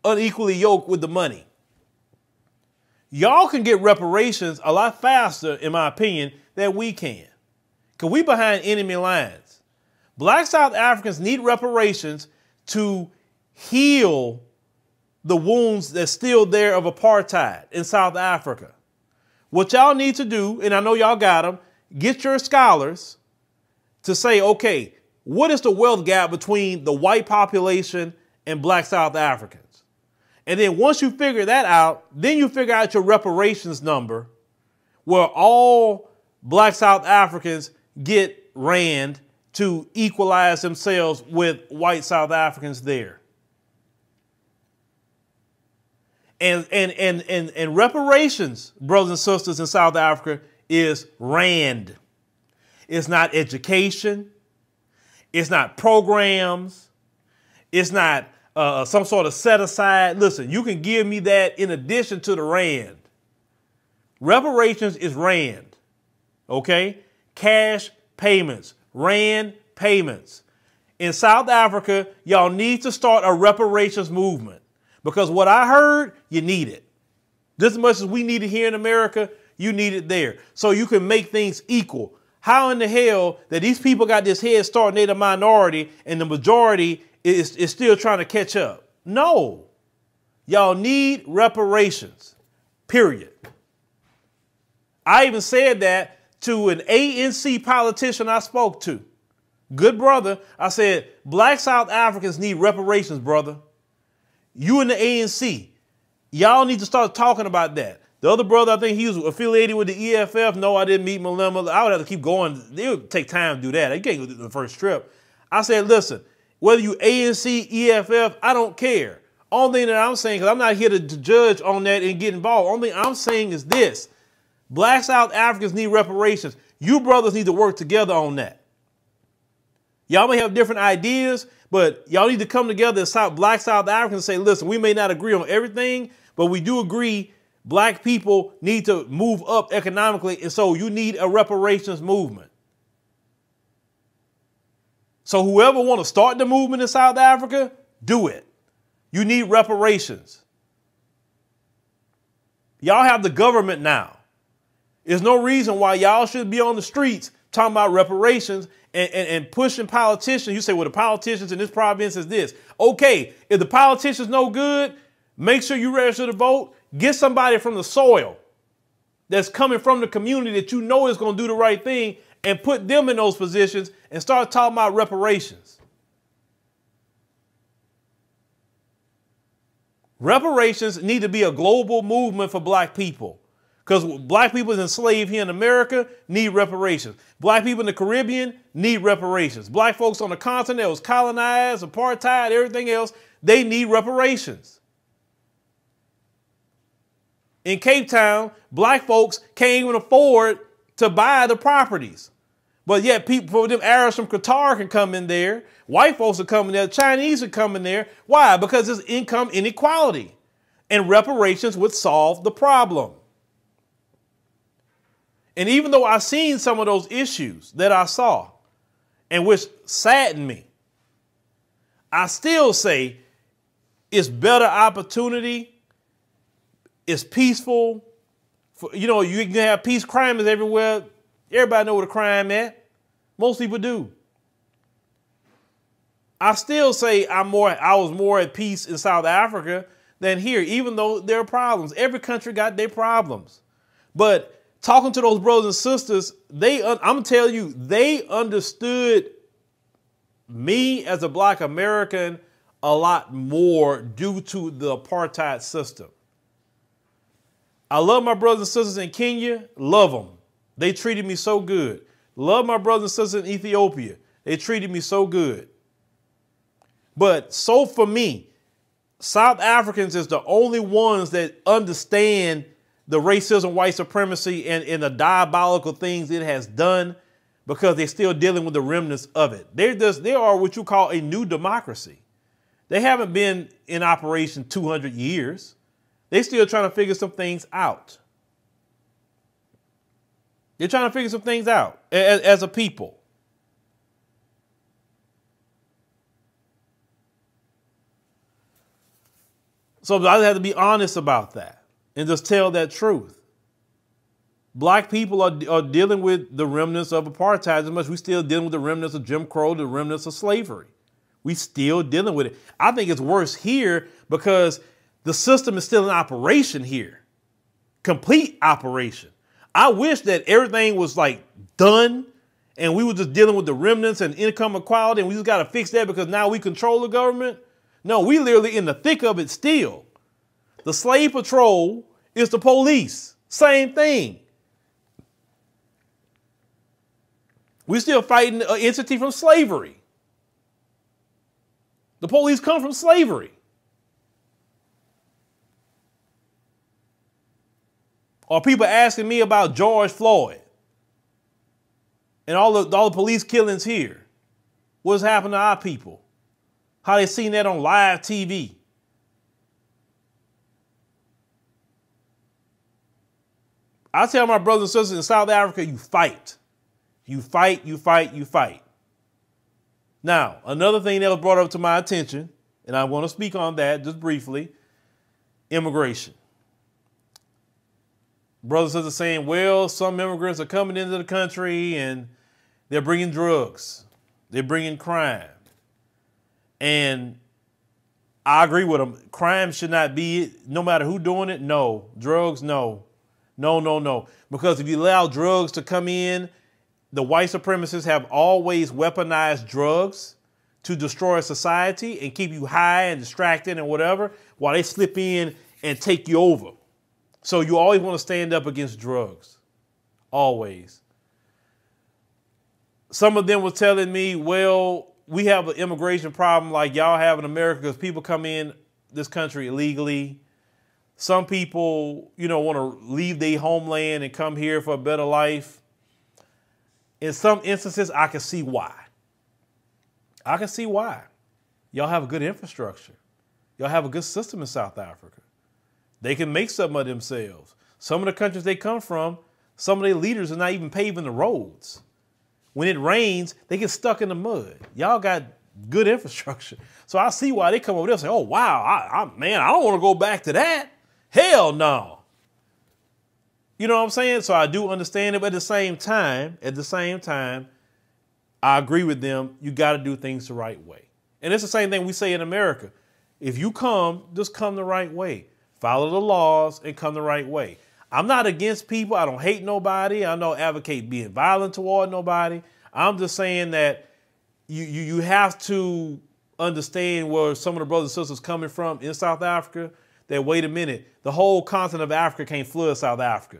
unequally yoked with the money. Y'all can get reparations a lot faster, in my opinion, than we can. Because we behind enemy lines. Black South Africans need reparations to heal the wounds that's still there of apartheid in South Africa. What y'all need to do, and I know y'all got them, get your scholars to say, okay, what is the wealth gap between the white population and black South Africans? And then once you figure that out, then you figure out your reparations number where all black South Africans get rand to equalize themselves with white South Africans there. And, and, and, and, and reparations, brothers and sisters in South Africa, is RAND. It's not education. It's not programs. It's not uh, some sort of set aside. Listen, you can give me that in addition to the RAND. Reparations is RAND, okay? Cash payments Rand payments. In South Africa, y'all need to start a reparations movement because what I heard, you need it. Just as much as we need it here in America, you need it there. So you can make things equal. How in the hell that these people got this head start native minority and the majority is, is still trying to catch up? No. Y'all need reparations, period. I even said that to an ANC politician I spoke to. Good brother. I said, Black South Africans need reparations, brother. You and the ANC, y'all need to start talking about that. The other brother, I think he was affiliated with the EFF. No, I didn't meet Malema. I would have to keep going. It would take time to do that. You can't go the first trip. I said, listen, whether you ANC, EFF, I don't care. Only thing that I'm saying, because I'm not here to, to judge on that and get involved. Only thing I'm saying is this. Black South Africans need reparations. You brothers need to work together on that. Y'all may have different ideas, but y'all need to come together as South, Black South Africans and say, listen, we may not agree on everything, but we do agree black people need to move up economically, and so you need a reparations movement. So whoever want to start the movement in South Africa, do it. You need reparations. Y'all have the government now. There's no reason why y'all should be on the streets talking about reparations and, and, and, pushing politicians. You say, well, the politicians in this province is this. Okay, if the politicians no good, make sure you register to vote. Get somebody from the soil that's coming from the community that you know is going to do the right thing and put them in those positions and start talking about reparations. Reparations need to be a global movement for black people. Because black people enslaved here in America need reparations. Black people in the Caribbean need reparations. Black folks on the continent that was colonized, apartheid, everything else, they need reparations. In Cape Town, black folks can't even afford to buy the properties. But yet people, from them Arabs from Qatar can come in there. White folks are coming there. Chinese are coming there. Why? Because there's income inequality. And reparations would solve the problem. And even though I've seen some of those issues that I saw and which saddened me, I still say it's better opportunity, it's peaceful. For, you know, you can have peace crime is everywhere. Everybody know what a crime is. Most people do. I still say I'm more I was more at peace in South Africa than here, even though there are problems. Every country got their problems. But talking to those brothers and sisters, they I'm gonna tell you, they understood me as a black American a lot more due to the apartheid system. I love my brothers and sisters in Kenya, love them. They treated me so good. Love my brothers and sisters in Ethiopia. They treated me so good. But so for me, South Africans is the only ones that understand the racism, white supremacy, and, and the diabolical things it has done because they're still dealing with the remnants of it. They're just, they are what you call a new democracy. They haven't been in operation 200 years. They're still trying to figure some things out. They're trying to figure some things out as, as a people. So I have to be honest about that and just tell that truth. Black people are, are dealing with the remnants of apartheid as much as we still dealing with the remnants of Jim Crow, the remnants of slavery. We still dealing with it. I think it's worse here because the system is still in operation here. Complete operation. I wish that everything was like done and we were just dealing with the remnants and income equality and we just got to fix that because now we control the government. No, we literally in the thick of it still. The slave patrol is the police. Same thing. We're still fighting an entity from slavery. The police come from slavery. Or people asking me about George Floyd and all the, all the police killings here. What's happened to our people? How they seen that on live TV. I tell my brothers and sisters in South Africa, you fight. You fight, you fight, you fight. Now, another thing that was brought up to my attention, and I want to speak on that just briefly immigration. Brothers and sisters saying, well, some immigrants are coming into the country and they're bringing drugs, they're bringing crime. And I agree with them. Crime should not be, no matter who doing it, no. Drugs, no. No, no, no. Because if you allow drugs to come in, the white supremacists have always weaponized drugs to destroy society and keep you high and distracted and whatever while they slip in and take you over. So you always want to stand up against drugs. Always. Some of them were telling me, well, we have an immigration problem like y'all have in America because people come in this country illegally. Some people, you know, want to leave their homeland and come here for a better life. In some instances, I can see why. I can see why. Y'all have a good infrastructure. Y'all have a good system in South Africa. They can make some of themselves. Some of the countries they come from, some of their leaders are not even paving the roads. When it rains, they get stuck in the mud. Y'all got good infrastructure. So I see why they come over there and say, oh, wow, I, I, man, I don't want to go back to that. Hell no. You know what I'm saying? So I do understand it, but at the same time, at the same time, I agree with them. You got to do things the right way. And it's the same thing we say in America. If you come, just come the right way. Follow the laws and come the right way. I'm not against people. I don't hate nobody. I don't advocate being violent toward nobody. I'm just saying that you, you, you have to understand where some of the brothers and sisters coming from in South Africa. That wait a minute, the whole continent of Africa can't flood South Africa.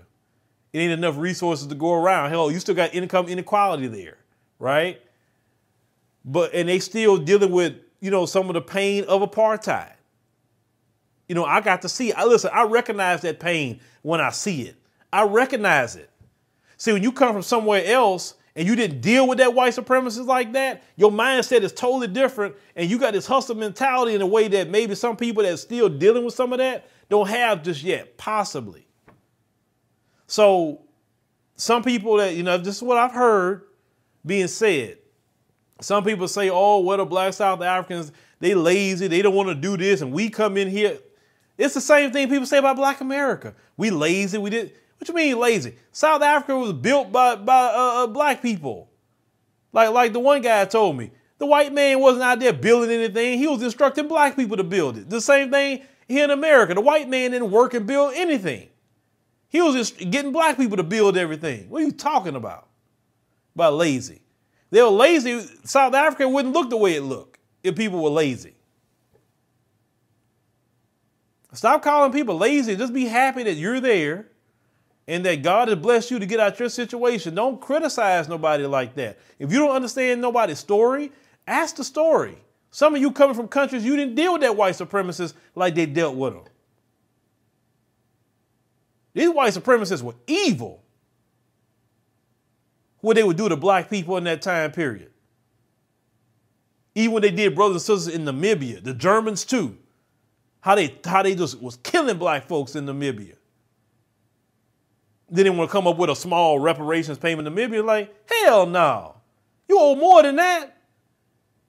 It ain't enough resources to go around. Hell, you still got income inequality there, right? But and they still dealing with you know some of the pain of apartheid. You know, I got to see. I listen. I recognize that pain when I see it. I recognize it. See, when you come from somewhere else and you didn't deal with that white supremacist like that, your mindset is totally different. And you got this hustle mentality in a way that maybe some people that still dealing with some of that don't have just yet, possibly. So some people that, you know, this is what I've heard being said. Some people say, oh, what are black South Africans? They lazy, they don't want to do this, and we come in here. It's the same thing people say about black America. We lazy, we did. What you mean lazy? South Africa was built by by uh, uh, black people. Like like the one guy told me, The white man wasn't out there building anything. He was instructing black people to build it. The same thing here in America. The white man didn't work and build anything. He was just getting black people to build everything. What are you talking about? About lazy. They were lazy. South Africa wouldn't look the way it looked if people were lazy. Stop calling people lazy. Just be happy that you're there and that God has blessed you to get out your situation. Don't criticize nobody like that. If you don't understand nobody's story, ask the story. Some of you coming from countries you didn't deal with that white supremacists like they dealt with them. These white supremacists were evil. What they would do to black people in that time period. Even when they did brothers and sisters in Namibia, the Germans too. How they how they just was killing black folks in Namibia. Then they want to come up with a small reparations payment to Namibia. Like, hell no. You owe more than that.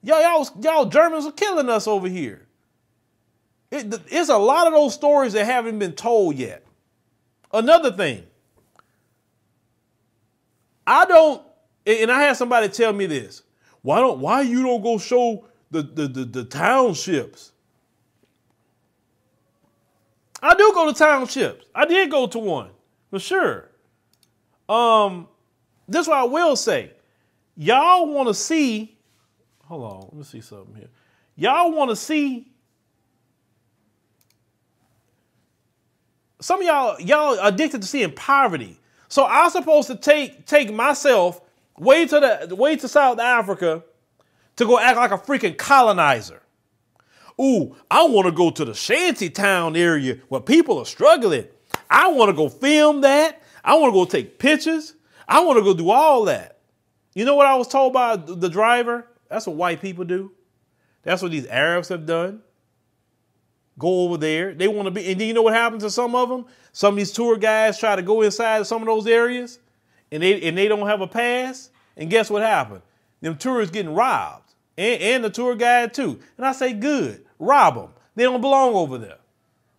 Y'all, y'all, y'all Germans are killing us over here. It, it's a lot of those stories that haven't been told yet. Another thing, I don't, and I had somebody tell me this. Why don't why you don't go show the, the, the, the townships? I do go to townships. I did go to one, for sure. Um, this what I will say. Y'all want to see, hold on, let me see something here. Y'all want to see some of y'all y'all addicted to seeing poverty. So I'm supposed to take take myself way to the way to South Africa to go act like a freaking colonizer. Ooh, I want to go to the shanty town area where people are struggling. I want to go film that. I want to go take pictures. I want to go do all that. You know what I was told by the driver? That's what white people do. That's what these Arabs have done go over there. They want to be, and then you know what happens to some of them? Some of these tour guys try to go inside some of those areas, and they and they don't have a pass. And guess what happened? Them tourists getting robbed, and, and the tour guide too. And I say, good, rob them. They don't belong over there.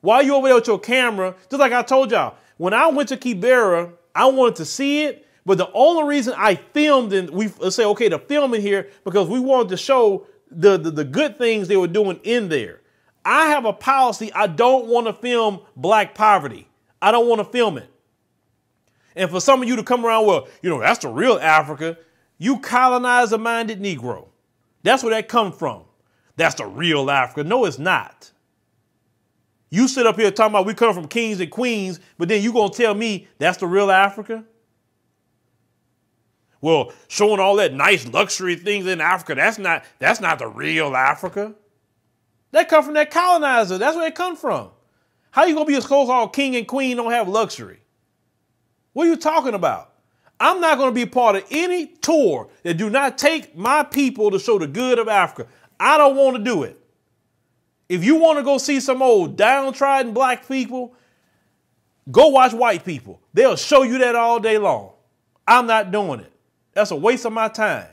While you over there with your camera, just like I told y'all, when I went to Kibera, I wanted to see it. But the only reason I filmed and we say, okay, to film in here because we wanted to show the, the, the good things they were doing in there. I have a policy. I don't want to film black poverty. I don't want to film it. And for some of you to come around, well, you know, that's the real Africa. You colonizer minded Negro. That's where that come from. That's the real Africa. No, it's not. You sit up here talking about we come from kings and queens, but then you gonna tell me that's the real Africa? Well, showing all that nice luxury things in Africa, that's not that's not the real Africa. That come from that colonizer. That's where it come from. How you gonna be a so-called king and queen don't have luxury? What are you talking about? I'm not gonna be part of any tour that do not take my people to show the good of Africa. I don't want to do it. If you want to go see some old downtrodden black people, go watch white people. They'll show you that all day long. I'm not doing it. That's a waste of my time.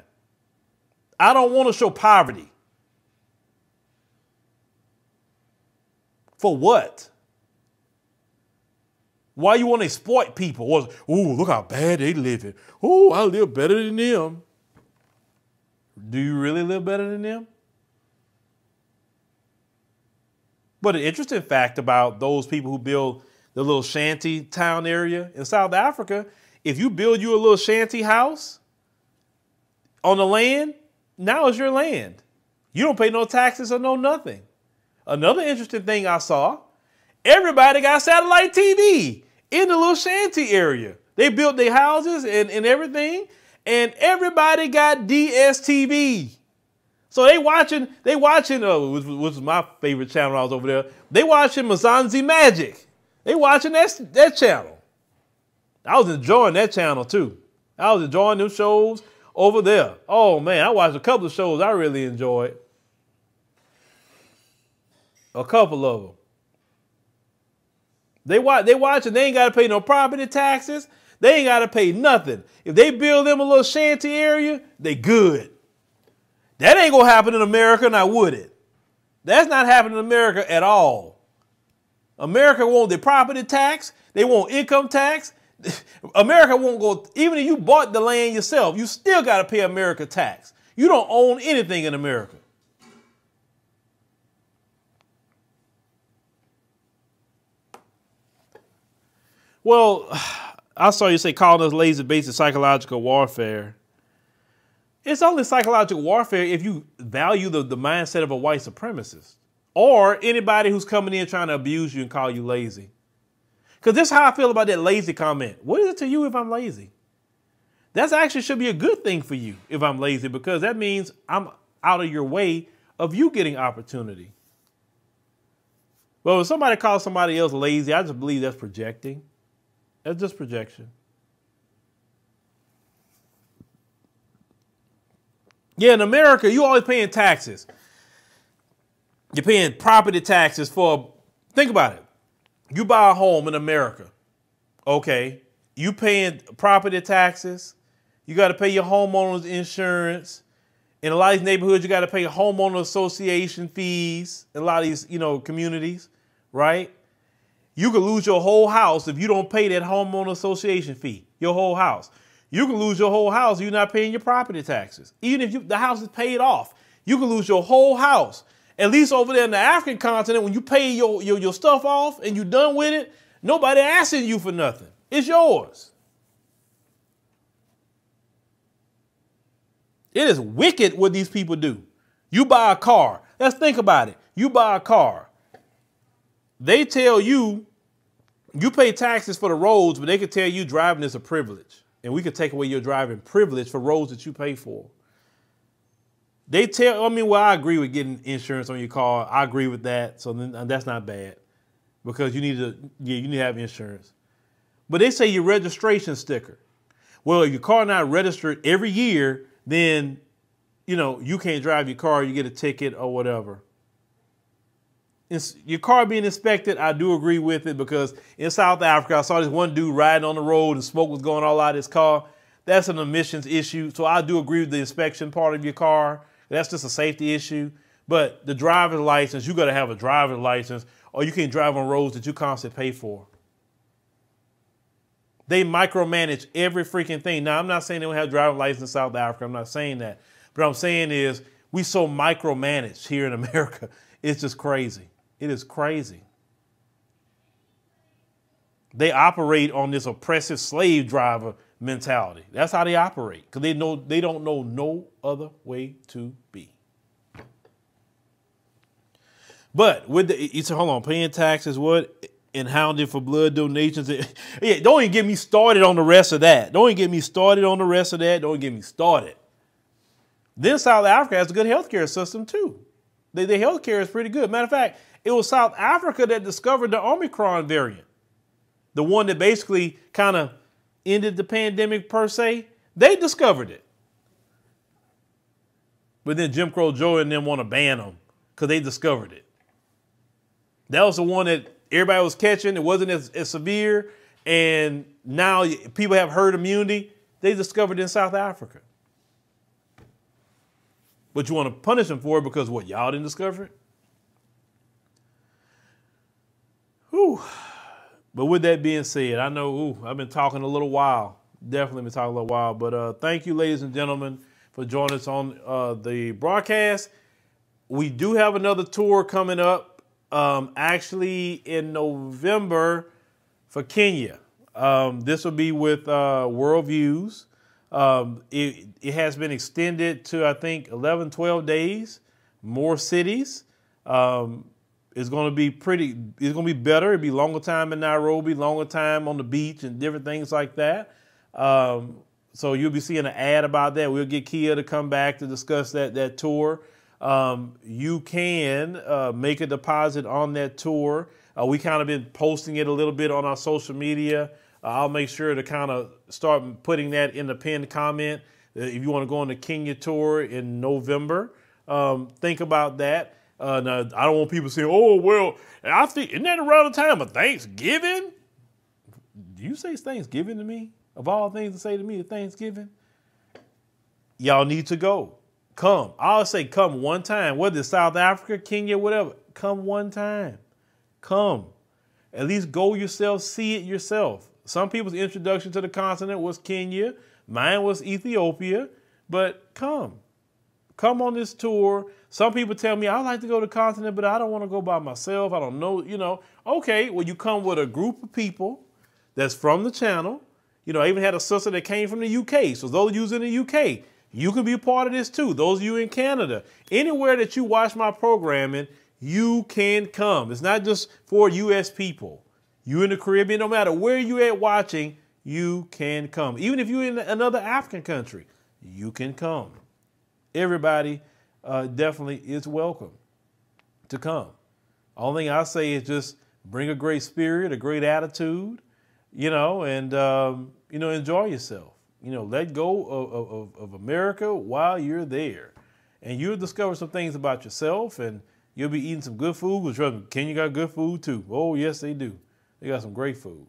I don't want to show poverty. For what? Why you want to exploit people? Or, ooh, look how bad they living. Ooh, I live better than them. Do you really live better than them? But an interesting fact about those people who build the little shanty town area in South Africa, if you build you a little shanty house on the land, now it's your land. You don't pay no taxes or no nothing. Another interesting thing I saw everybody got satellite TV in the little shanty area. They built their houses and, and everything, and everybody got DSTV. So they watching, they watching, uh, which, which was my favorite channel I was over there. They watching Mzansi Magic. They watching that, that channel. I was enjoying that channel too. I was enjoying them shows over there. Oh man, I watched a couple of shows I really enjoyed. A couple of them. They watch, they watching, they ain't got to pay no property taxes. They ain't got to pay nothing. If they build them a little shanty area, they good. That ain't to happen in America, now would it? That's not happening in America at all. America won't the property tax. They want income tax. America won't go, even if you bought the land yourself, you still got to pay America tax. You don't own anything in America. Well, I saw you say calling us lazy based on psychological warfare. It's only psychological warfare if you value the, the mindset of a white supremacist or anybody who's coming in trying to abuse you and call you lazy. Because this is how I feel about that lazy comment. What is it to you if I'm lazy? That actually should be a good thing for you if I'm lazy because that means I'm out of your way of you getting opportunity. But when somebody calls somebody else lazy, I just believe that's projecting. That's just projection. Yeah, in America, you always paying taxes. You're paying property taxes for, think about it. You buy a home in America, okay? You paying property taxes. You got to pay your homeowner's insurance. In a lot of these neighborhoods, you got to pay homeowner association fees. In a lot of these, you know, communities, right? You could lose your whole house if you don't pay that homeowner association fee. Your whole house. You can lose your whole house if you're not paying your property taxes. Even if you, the house is paid off, you can lose your whole house. At least over there in the African continent, when you pay your, your, your stuff off and you're done with it, nobody asking you for nothing. It's yours. It is wicked what these people do. You buy a car. Let's think about it. You buy a car. They tell you you pay taxes for the roads, but they can tell you driving is a privilege. And we could take away your driving privilege for roads that you pay for. They tell, I mean, well, I agree with getting insurance on your car. I agree with that. So then, uh, that's not bad because you need to, yeah, you need to have insurance. But they say your registration sticker. Well, if your car not registered every year, then, you know, you can't drive your car, you get a ticket or whatever your car being inspected, I do agree with it because in South Africa, I saw this one dude riding on the road and smoke was going all out of his car. That's an emissions issue. So I do agree with the inspection part of your car. That's just a safety issue. But the driver's license, you got to have a driver's license or you can't drive on roads that you constantly pay for. They micromanage every freaking thing. Now, I'm not saying they don't have driver's license in South Africa. I'm not saying that. But I'm saying is we so micromanage here in America. It's just crazy. It is crazy. They operate on this oppressive slave driver mentality. That's how they operate because they know they don't know no other way to be. But with the you said, hold on, paying taxes, what and hounded for blood donations. yeah, don't even get me started on the rest of that. Don't even get me started on the rest of that. Don't get me started. Then South Africa has a good healthcare system too. The healthcare is pretty good. Matter of fact, it was South Africa that discovered the Omicron variant, the one that basically kind of ended the pandemic per se. They discovered it. But then Jim Crow Joe and them want to ban them because they discovered it. That was the one that everybody was catching. It wasn't as, as severe. And now people have herd immunity. They discovered it in South Africa. But you want to punish them for it because what? Y'all didn't discover it? But with that being said, I know ooh, I've been talking a little while. Definitely been talking a little while. But uh, thank you, ladies and gentlemen, for joining us on uh, the broadcast. We do have another tour coming up, um, actually in November for Kenya. Um, this will be with uh, World Views. Um, it, it, has been extended to, I think, 11, 12 days, more cities. Um, it's going to be pretty, it's going to be better. It'll be longer time in Nairobi, longer time on the beach and different things like that. Um, so you'll be seeing an ad about that. We'll get Kia to come back to discuss that, that tour. Um, you can uh, make a deposit on that tour. Uh, we kind of been posting it a little bit on our social media. Uh, I'll make sure to kind of start putting that in the pinned comment. Uh, if you want to go on the Kenya tour in November, um, think about that. Uh, now, I don't want people saying, "Oh, well, I think isn't that around the time of Thanksgiving?" Do you say Thanksgiving to me? Of all things to say to me, Thanksgiving. Y'all need to go. Come. I'll say come one time. Whether it's South Africa, Kenya, whatever. Come one time. Come. At least go yourself, see it yourself. Some people's introduction to the continent was Kenya. Mine was Ethiopia. But come. Come on this tour. Some people tell me I like to go to continent, but I don't want to go by myself. I don't know, you know. Okay, well, you come with a group of people that's from the channel. You know, I even had a sister that came from the UK. So those of you in the UK, you can be a part of this too. Those of you in Canada, anywhere that you watch my programming, you can come. It's not just for US people. You in the Caribbean, no matter where you at watching, you can come. Even if you're in another African country, you can come everybody uh, definitely is welcome to come. Only thing I say is just bring a great spirit, a great attitude, you know, and um, you know enjoy yourself. You know, let go of, of, of America while you're there, and you'll discover some things about yourself, and you'll be eating some good food. Because trust me, Kenya got good food too. Oh yes, they do. They got some great food,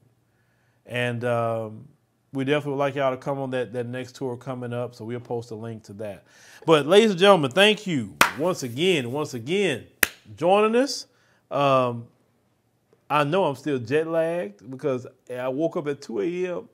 and um, we definitely would like y'all to come on that, that next tour coming up. So we'll post a link to that. But ladies and gentlemen, thank you once again, once again, joining us. Um, I know I'm still jet lagged because I woke up at 2 a.m.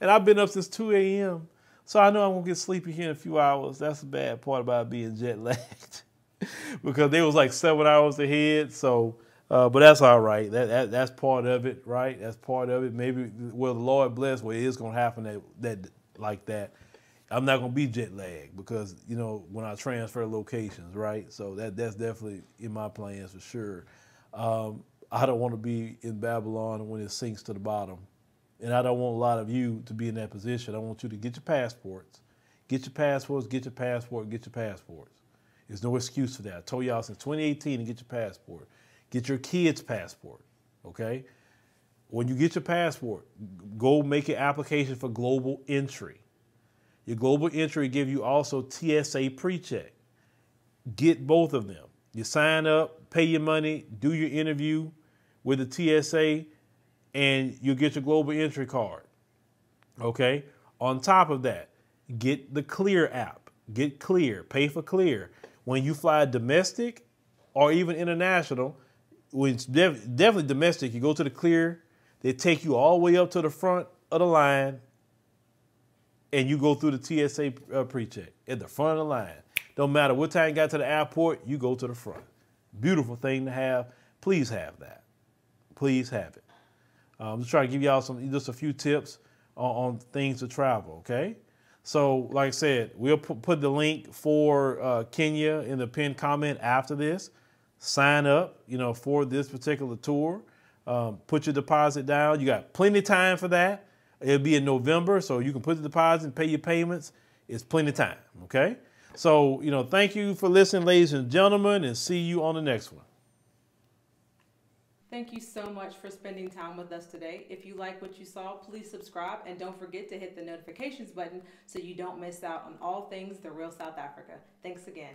and I've been up since 2 a.m. So I know I'm gonna get sleepy here in a few hours. That's the bad part about being jet lagged because they was like seven hours ahead. So uh, but that's all right. That, that, that's part of it, right? That's part of it. Maybe well, the Lord bless. Well, it is going to happen that that like that. I'm not going to be jet lagged because you know when I transfer locations, right? So that that's definitely in my plans for sure. Um, I don't want to be in Babylon when it sinks to the bottom, and I don't want a lot of you to be in that position. I want you to get your passports, get your passports, get your passport, get your passports. There's no excuse for that. I told y'all since 2018 to get your passport. Get your kid's passport, okay? When you get your passport, go make an application for global entry. Your global entry give you also TSA pre-check. Get both of them. You sign up, pay your money, do your interview with the TSA, and you'll get your global entry card. Okay? On top of that, get the Clear app. Get Clear, pay for Clear. When you fly domestic or even international, when it's def- definitely domestic, you go to the clear, they take you all the way up to the front of the line, and you go through the TSA uh, pre-check at the front of the line. Don't matter what time you got to the airport, you go to the front. Beautiful thing to have. Please have that. Please have it. I'm um, just trying to give y'all some just a few tips on, on, things to travel. Okay. So, like I said, we'll put the link for uh, Kenya in the pinned comment after this sign up, you know, for this particular tour. Um, put your deposit down. You got plenty of time for that. It'll be in November, so you can put the deposit and pay your payments. It's plenty of time, okay? So, you know, thank you for listening, ladies and gentlemen, and see you on the next one. Thank you so much for spending time with us today. If you like what you saw, please subscribe and don't forget to hit the notifications button so you don't miss out on all things The Real South Africa. Thanks again.